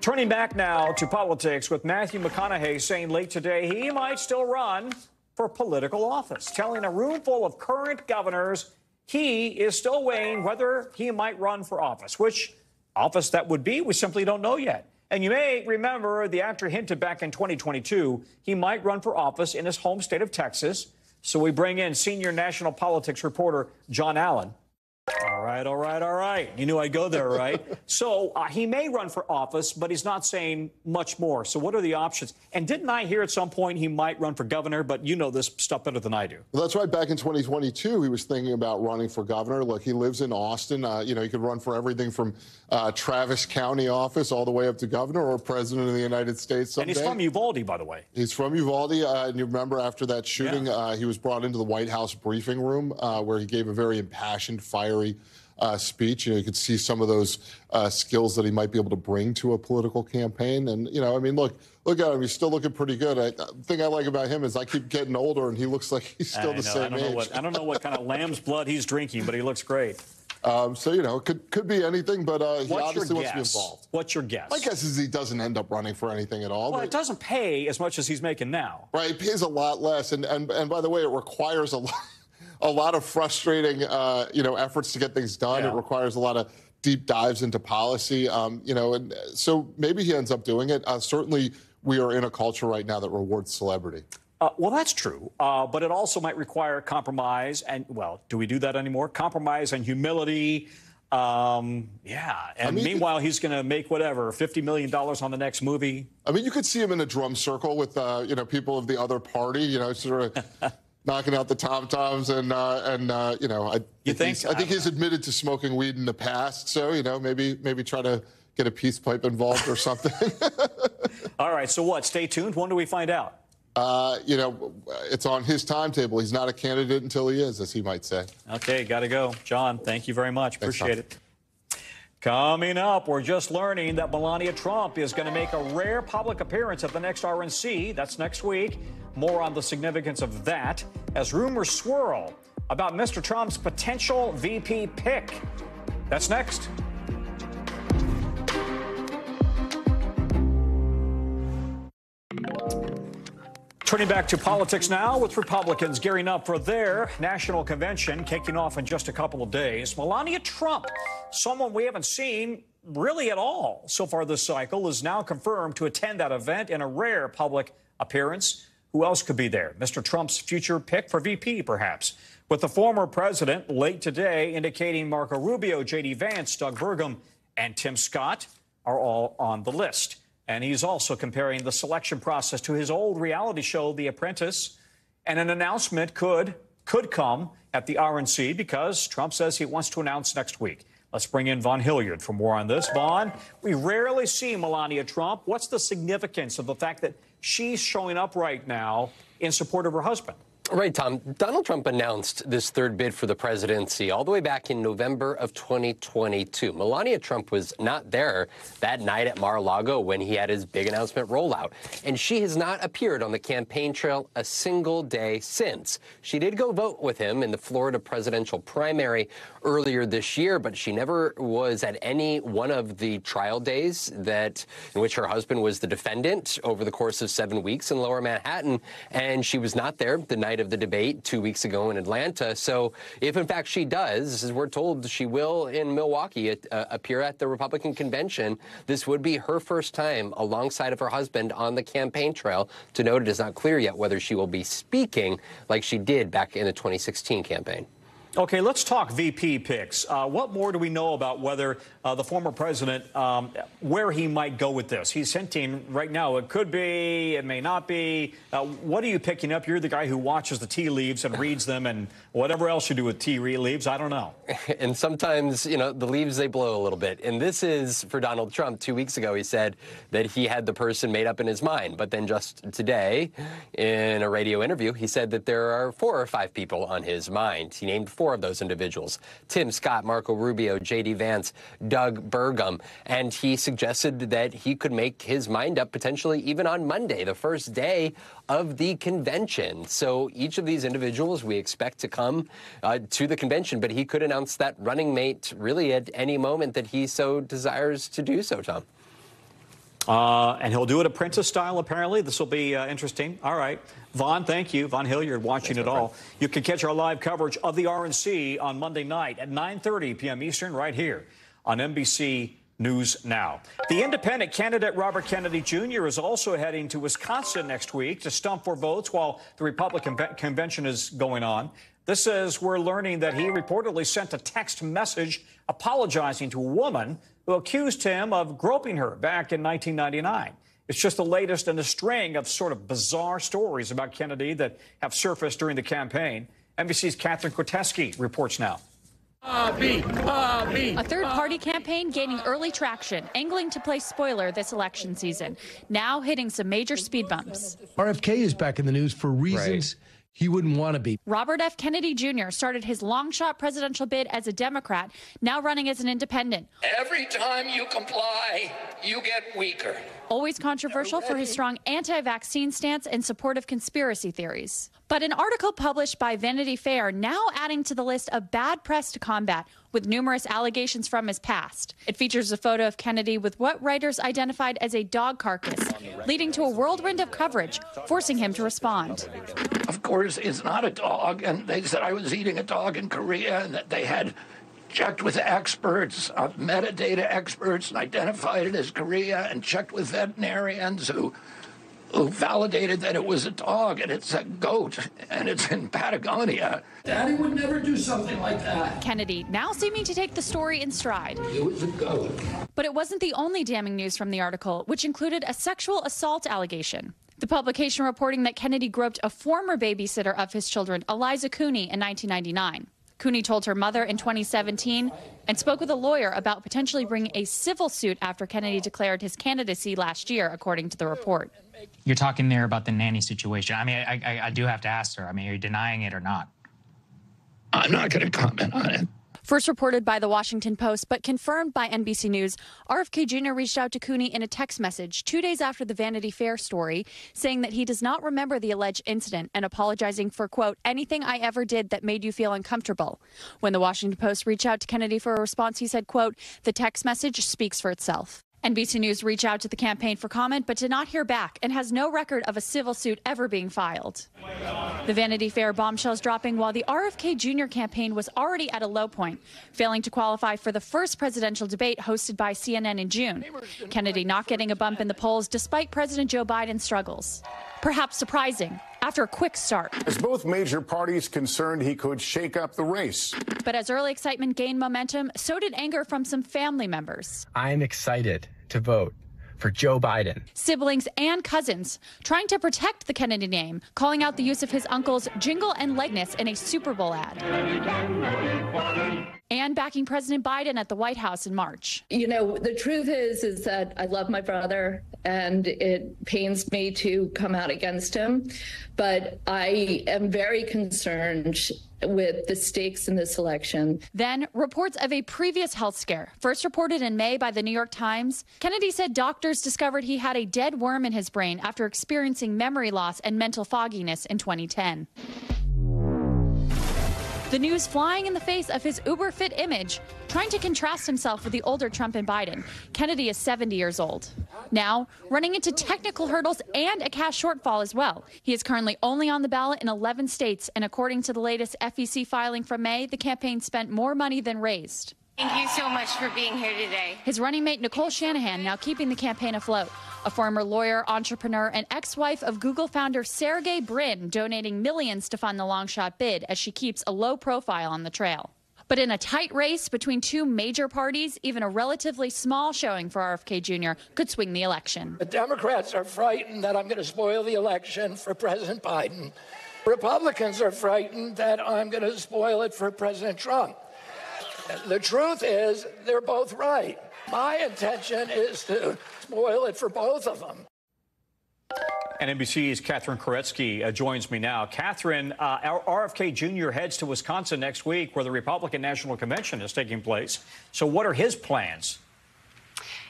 Turning back now to politics with Matthew McConaughey saying late today he might still run for political office, telling a room full of current governors he is still weighing whether he might run for office. Which office that would be, we simply don't know yet. And you may remember the actor hinted back in 2022 he might run for office in his home state of Texas. So we bring in senior national politics reporter John Allen all right, all right, all right. You knew I'd go there, right? so uh, he may run for office, but he's not saying much more. So what are the options? And didn't I hear at some point he might run for governor? But you know this stuff better than I do. Well, that's right. Back in 2022, he was thinking about running for governor. Look, he lives in Austin. Uh, you know, he could run for everything from uh, Travis County office all the way up to governor or president of the United States someday. And he's from Uvalde, by the way. He's from Uvalde. Uh, and you remember after that shooting, yeah. Uh, he was brought into the White House briefing room uh, where he gave a very impassioned, uh, speech. You know, you could see some of those uh, skills that he might be able to bring to a political campaign. And you know, I mean, look, look at him; he's still looking pretty good. I, the thing I like about him is I keep getting older, and he looks like he's still I the know, same I don't age. Know what, I don't know what kind of lamb's blood he's drinking, but he looks great. Um, so you know, it could could be anything, but uh, he What's obviously wants to be involved. What's your guess? My guess is he doesn't end up running for anything at all. Well, it doesn't pay as much as he's making now. Right, it pays a lot less, and and and by the way, it requires a lot a lot of frustrating, uh, you know, efforts to get things done. Yeah. It requires a lot of deep dives into policy, um, you know, and so maybe he ends up doing it. Uh, certainly, we are in a culture right now that rewards celebrity. Uh, well, that's true, uh, but it also might require compromise. And well, do we do that anymore? Compromise and humility. Um, yeah, and I mean, meanwhile, he's going to make whatever fifty million dollars on the next movie. I mean, you could see him in a drum circle with uh, you know people of the other party. You know, sort of knocking out the tom toms, and uh, and uh, you know, I you think, I think he's admitted to smoking weed in the past, so you know, maybe maybe try to get a peace pipe involved or something. All right, so what? Stay tuned. When do we find out? Uh, you know, it's on his timetable. He's not a candidate until he is, as he might say. Okay, got to go. John, thank you very much. Thanks, Appreciate Tom. it. Coming up, we're just learning that Melania Trump is going to make a rare public appearance at the next RNC. That's next week. More on the significance of that as rumors swirl about Mr. Trump's potential VP pick. That's next. Turning back to politics now with Republicans gearing up for their national convention kicking off in just a couple of days. Melania Trump, someone we haven't seen really at all so far this cycle, is now confirmed to attend that event in a rare public appearance. Who else could be there? Mr. Trump's future pick for VP, perhaps. With the former president late today indicating Marco Rubio, J.D. Vance, Doug Burgum, and Tim Scott are all on the list. And he's also comparing the selection process to his old reality show, The Apprentice. And an announcement could could come at the RNC because Trump says he wants to announce next week. Let's bring in Vaughn Hilliard for more on this. Vaughn, we rarely see Melania Trump. What's the significance of the fact that she's showing up right now in support of her husband? Right, Tom. Donald Trump announced this third bid for the presidency all the way back in November of 2022. Melania Trump was not there that night at Mar-a-Lago when he had his big announcement rollout. And she has not appeared on the campaign trail a single day since. She did go vote with him in the Florida presidential primary earlier this year, but she never was at any one of the trial days that in which her husband was the defendant over the course of seven weeks in lower Manhattan. And she was not there the night night of the debate two weeks ago in Atlanta. So if in fact she does, as we're told she will in Milwaukee uh, appear at the Republican convention, this would be her first time alongside of her husband on the campaign trail. To note, it is not clear yet whether she will be speaking like she did back in the 2016 campaign. Okay, let's talk VP picks. Uh, what more do we know about whether uh, the former president, um, where he might go with this? He's hinting right now it could be, it may not be. Uh, what are you picking up? You're the guy who watches the tea leaves and reads them and whatever else you do with tea leaves, I don't know. and sometimes, you know, the leaves, they blow a little bit. And this is for Donald Trump. Two weeks ago, he said that he had the person made up in his mind. But then just today, in a radio interview, he said that there are four or five people on his mind. He named four of those individuals Tim Scott, Marco Rubio, J.D. Vance, Doug Burgum. And he suggested that he could make his mind up potentially even on Monday, the first day of the convention. So each of these individuals we expect to come uh, to the convention, but he could announce that running mate really at any moment that he so desires to do so, Tom. Uh, and he'll do it apprentice style, apparently. This will be uh, interesting. All right. Vaughn, thank you. Vaughn Hilliard watching Thanks, it all. Friend. You can catch our live coverage of the RNC on Monday night at 9.30 p.m. Eastern right here on NBC News Now. The independent candidate Robert Kennedy Jr. is also heading to Wisconsin next week to stump for votes while the Republican convention is going on. This says we're learning that he reportedly sent a text message apologizing to a woman who accused him of groping her back in 1999. It's just the latest in a string of sort of bizarre stories about Kennedy that have surfaced during the campaign. NBC's Katherine Koretski reports now. A third party campaign gaining early traction, angling to play spoiler this election season, now hitting some major speed bumps. RFK is back in the news for reasons. Right he wouldn't want to be. Robert F. Kennedy Jr. started his long shot presidential bid as a Democrat, now running as an independent. Every time you comply, you get weaker. Always controversial for his strong anti vaccine stance and support of conspiracy theories. But an article published by Vanity Fair now adding to the list of bad press to combat with numerous allegations from his past. It features a photo of Kennedy with what writers identified as a dog carcass, leading to a whirlwind of coverage, forcing him to respond. Of course, it's not a dog, and they said I was eating a dog in Korea and that they had checked with experts, uh, metadata experts, and identified it as Korea, and checked with veterinarians who who validated that it was a dog and it's a goat and it's in Patagonia. Daddy would never do something like that. Kennedy now seeming to take the story in stride. It was a goat. But it wasn't the only damning news from the article, which included a sexual assault allegation. The publication reporting that Kennedy groped a former babysitter of his children, Eliza Cooney, in 1999. Cooney told her mother in 2017 and spoke with a lawyer about potentially bringing a civil suit after Kennedy declared his candidacy last year, according to the report. You're talking there about the nanny situation. I mean, I, I, I do have to ask her. I mean, are you denying it or not? I'm not going to comment on it. First reported by the Washington Post, but confirmed by NBC News, RFK Jr. reached out to Cooney in a text message two days after the Vanity Fair story, saying that he does not remember the alleged incident and apologizing for, quote, anything I ever did that made you feel uncomfortable. When the Washington Post reached out to Kennedy for a response, he said, quote, the text message speaks for itself. NBC News reached out to the campaign for comment but did not hear back and has no record of a civil suit ever being filed. The Vanity Fair bombshells dropping while the RFK Jr. campaign was already at a low point, failing to qualify for the first presidential debate hosted by CNN in June. Kennedy not getting a bump in the polls despite President Joe Biden's struggles. Perhaps surprising after a quick start. As both major parties concerned he could shake up the race. But as early excitement gained momentum, so did anger from some family members. I'm excited to vote for Joe Biden. Siblings and cousins trying to protect the Kennedy name, calling out the use of his uncle's jingle and likeness in a Super Bowl ad. And backing President Biden at the White House in March. You know, the truth is is that I love my brother and it pains me to come out against him, but I am very concerned with the stakes in this election. Then, reports of a previous health scare, first reported in May by the New York Times. Kennedy said doctors discovered he had a dead worm in his brain after experiencing memory loss and mental fogginess in 2010. The news flying in the face of his uber fit image, trying to contrast himself with the older Trump and Biden. Kennedy is 70 years old. Now, running into technical hurdles and a cash shortfall as well. He is currently only on the ballot in 11 states, and according to the latest FEC filing from May, the campaign spent more money than raised. Thank you so much for being here today. His running mate, Nicole Shanahan, now keeping the campaign afloat. A former lawyer, entrepreneur, and ex wife of Google founder Sergey Brin donating millions to fund the long shot bid as she keeps a low profile on the trail. But in a tight race between two major parties, even a relatively small showing for RFK Jr. could swing the election. The Democrats are frightened that I'm going to spoil the election for President Biden. Republicans are frightened that I'm going to spoil it for President Trump. The truth is, they're both right. My intention is to spoil it for both of them. And NBC's Katherine Koretski uh, joins me now. Catherine, uh, RFK Jr. heads to Wisconsin next week, where the Republican National Convention is taking place. So, what are his plans?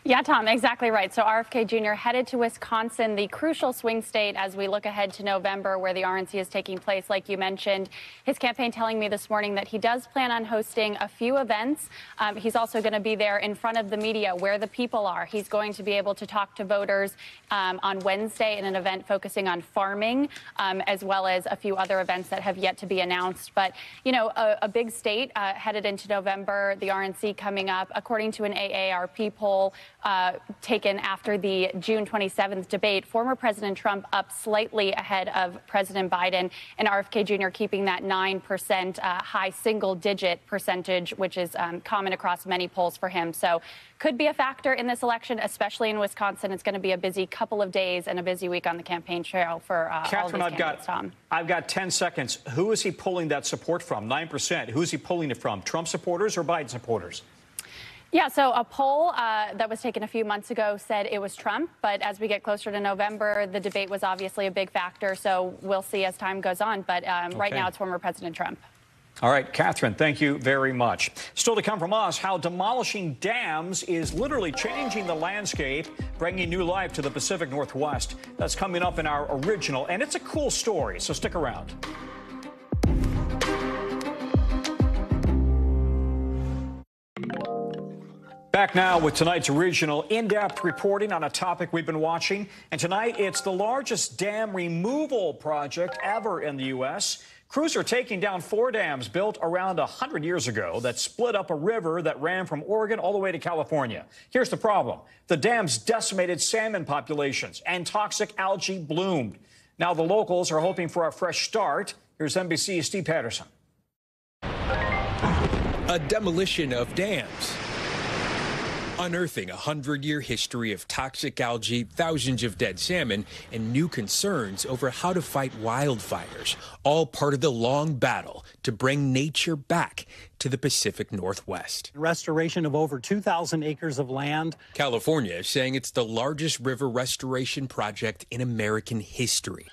Yeah, Tom, exactly right. So RFK Jr. headed to Wisconsin, the crucial swing state as we look ahead to November, where the RNC is taking place, like you mentioned. His campaign telling me this morning that he does plan on hosting a few events. Um, he's also going to be there in front of the media, where the people are. He's going to be able to talk to voters um, on Wednesday in an event focusing on farming, um, as well as a few other events that have yet to be announced. But, you know, a, a big state uh, headed into November, the RNC coming up. According to an AARP poll, uh, taken after the June 27th debate, former President Trump up slightly ahead of President Biden, and RFK Jr. keeping that 9% uh, high single digit percentage, which is um, common across many polls for him. So, could be a factor in this election, especially in Wisconsin. It's going to be a busy couple of days and a busy week on the campaign trail for uh, Katherine, all of I've got, Tom. I've got 10 seconds. Who is he pulling that support from? 9%. Who's he pulling it from? Trump supporters or Biden supporters? Yeah, so a poll uh, that was taken a few months ago said it was Trump, but as we get closer to November, the debate was obviously a big factor. So we'll see as time goes on. But um, okay. right now, it's former President Trump. All right, Katherine, thank you very much. Still to come from us, how demolishing dams is literally changing the landscape, bringing new life to the Pacific Northwest. That's coming up in our original, and it's a cool story, so stick around. Back now with tonight's original in-depth reporting on a topic we've been watching. And tonight, it's the largest dam removal project ever in the U.S. Crews are taking down four dams built around 100 years ago that split up a river that ran from Oregon all the way to California. Here's the problem. The dams decimated salmon populations and toxic algae bloomed. Now the locals are hoping for a fresh start. Here's NBC's Steve Patterson. A demolition of dams unearthing a hundred year history of toxic algae, thousands of dead salmon, and new concerns over how to fight wildfires, all part of the long battle to bring nature back to the Pacific Northwest. Restoration of over 2,000 acres of land. California is saying it's the largest river restoration project in American history.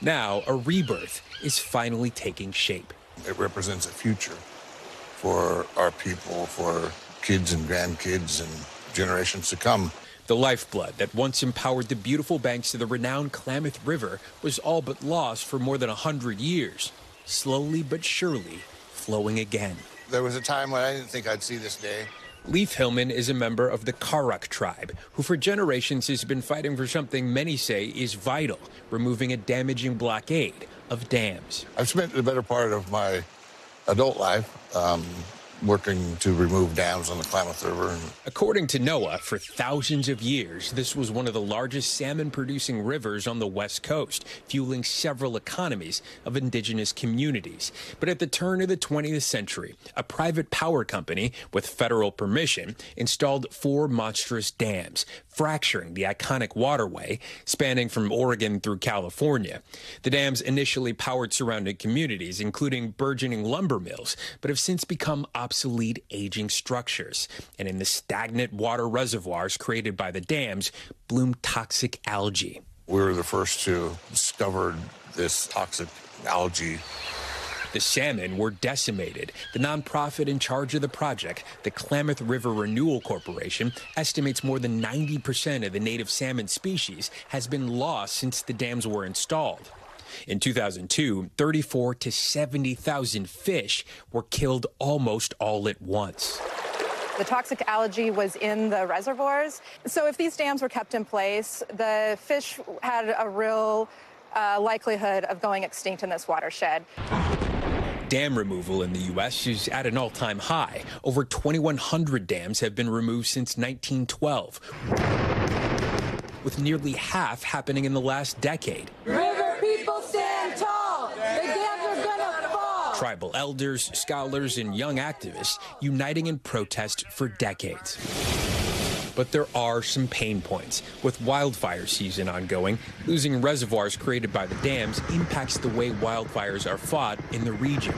Now, a rebirth is finally taking shape. It represents a future for our people, for kids and grandkids and generations to come. The lifeblood that once empowered the beautiful banks of the renowned Klamath River was all but lost for more than a hundred years, slowly but surely flowing again. There was a time when I didn't think I'd see this day. Leaf Hillman is a member of the Karuk tribe, who for generations has been fighting for something many say is vital removing a damaging blockade of dams. I've spent the better part of my adult life um, working to remove dams on the Klamath River. According to NOAA, for thousands of years, this was one of the largest salmon producing rivers on the West Coast, fueling several economies of indigenous communities. But at the turn of the 20th century, a private power company with federal permission installed four monstrous dams, fracturing the iconic waterway spanning from Oregon through California. The dams initially powered surrounding communities, including burgeoning lumber mills, but have since become obsolete aging structures. And in the stagnant water reservoirs created by the dams bloom toxic algae. We were the first to discover this toxic algae. The salmon were decimated. The nonprofit in charge of the project, the Klamath River Renewal Corporation, estimates more than 90% of the native salmon species has been lost since the dams were installed. In 2002, 34 to 70,000 fish were killed almost all at once. The toxic algae was in the reservoirs. So if these dams were kept in place, the fish had a real uh, likelihood of going extinct in this watershed. Dam removal in the U.S. is at an all time high. Over 2,100 dams have been removed since 1912, with nearly half happening in the last decade. River people stand tall. The dams are gonna fall. Tribal elders, scholars, and young activists uniting in protest for decades. But there are some pain points. With wildfire season ongoing, losing reservoirs created by the dams impacts the way wildfires are fought in the region.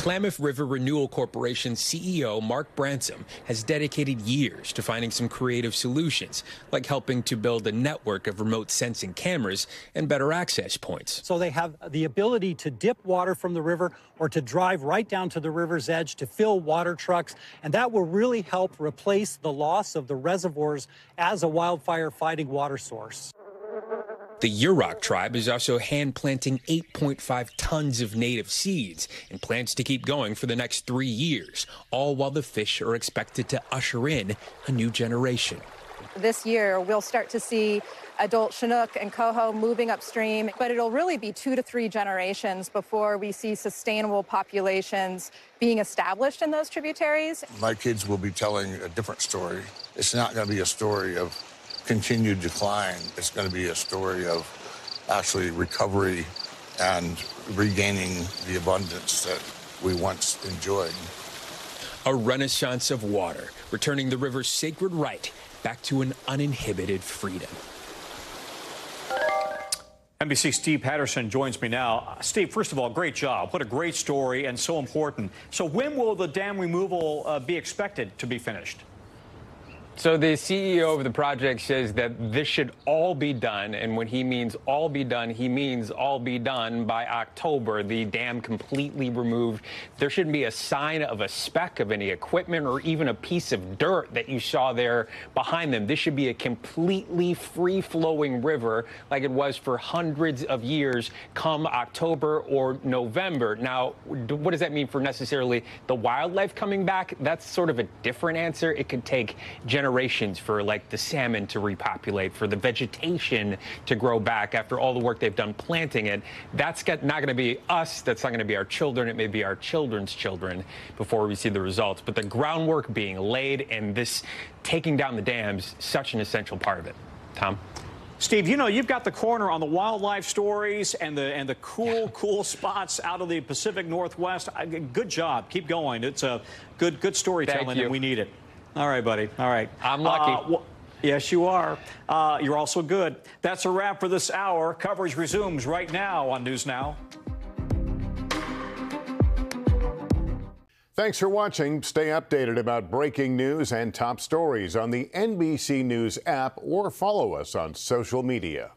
Klamath River Renewal Corporation CEO Mark Bransom has dedicated years to finding some creative solutions, like helping to build a network of remote sensing cameras and better access points. So they have the ability to dip water from the river or to drive right down to the river's edge to fill water trucks. And that will really help replace the loss of the reservoirs as a wildfire fighting water source. The Yurok tribe is also hand planting 8.5 tons of native seeds and plans to keep going for the next three years, all while the fish are expected to usher in a new generation. This year, we'll start to see adult Chinook and coho moving upstream, but it'll really be two to three generations before we see sustainable populations being established in those tributaries. My kids will be telling a different story. It's not going to be a story of continued decline. It's going to be a story of actually recovery and regaining the abundance that we once enjoyed. A renaissance of water, returning the river's sacred right back to an uninhibited freedom. NBC Steve Patterson joins me now. Steve, first of all, great job. What a great story and so important. So, when will the dam removal uh, be expected to be finished? So the CEO of the project says that this should all be done, and when he means all be done, he means all be done by October. The dam completely removed. There shouldn't be a sign of a speck of any equipment or even a piece of dirt that you saw there behind them. This should be a completely free-flowing river like it was for hundreds of years come October or November. Now, what does that mean for necessarily the wildlife coming back? That's sort of a different answer. It could take generations generations for like the salmon to repopulate, for the vegetation to grow back after all the work they've done planting it. That's got, not going to be us. That's not going to be our children. It may be our children's children before we see the results. But the groundwork being laid and this taking down the dams, such an essential part of it. Tom? Steve, you know you've got the corner on the wildlife stories and the and the cool, cool spots out of the Pacific Northwest. Good job. Keep going. It's a good, good storytelling, and we need it. All right, buddy. All right. I'm lucky. Uh, well, yes, you are. Uh, you're also good. That's a wrap for this hour. Coverage resumes right now on News Now. Thanks for watching. Stay updated about breaking news and top stories on the NBC News app or follow us on social media.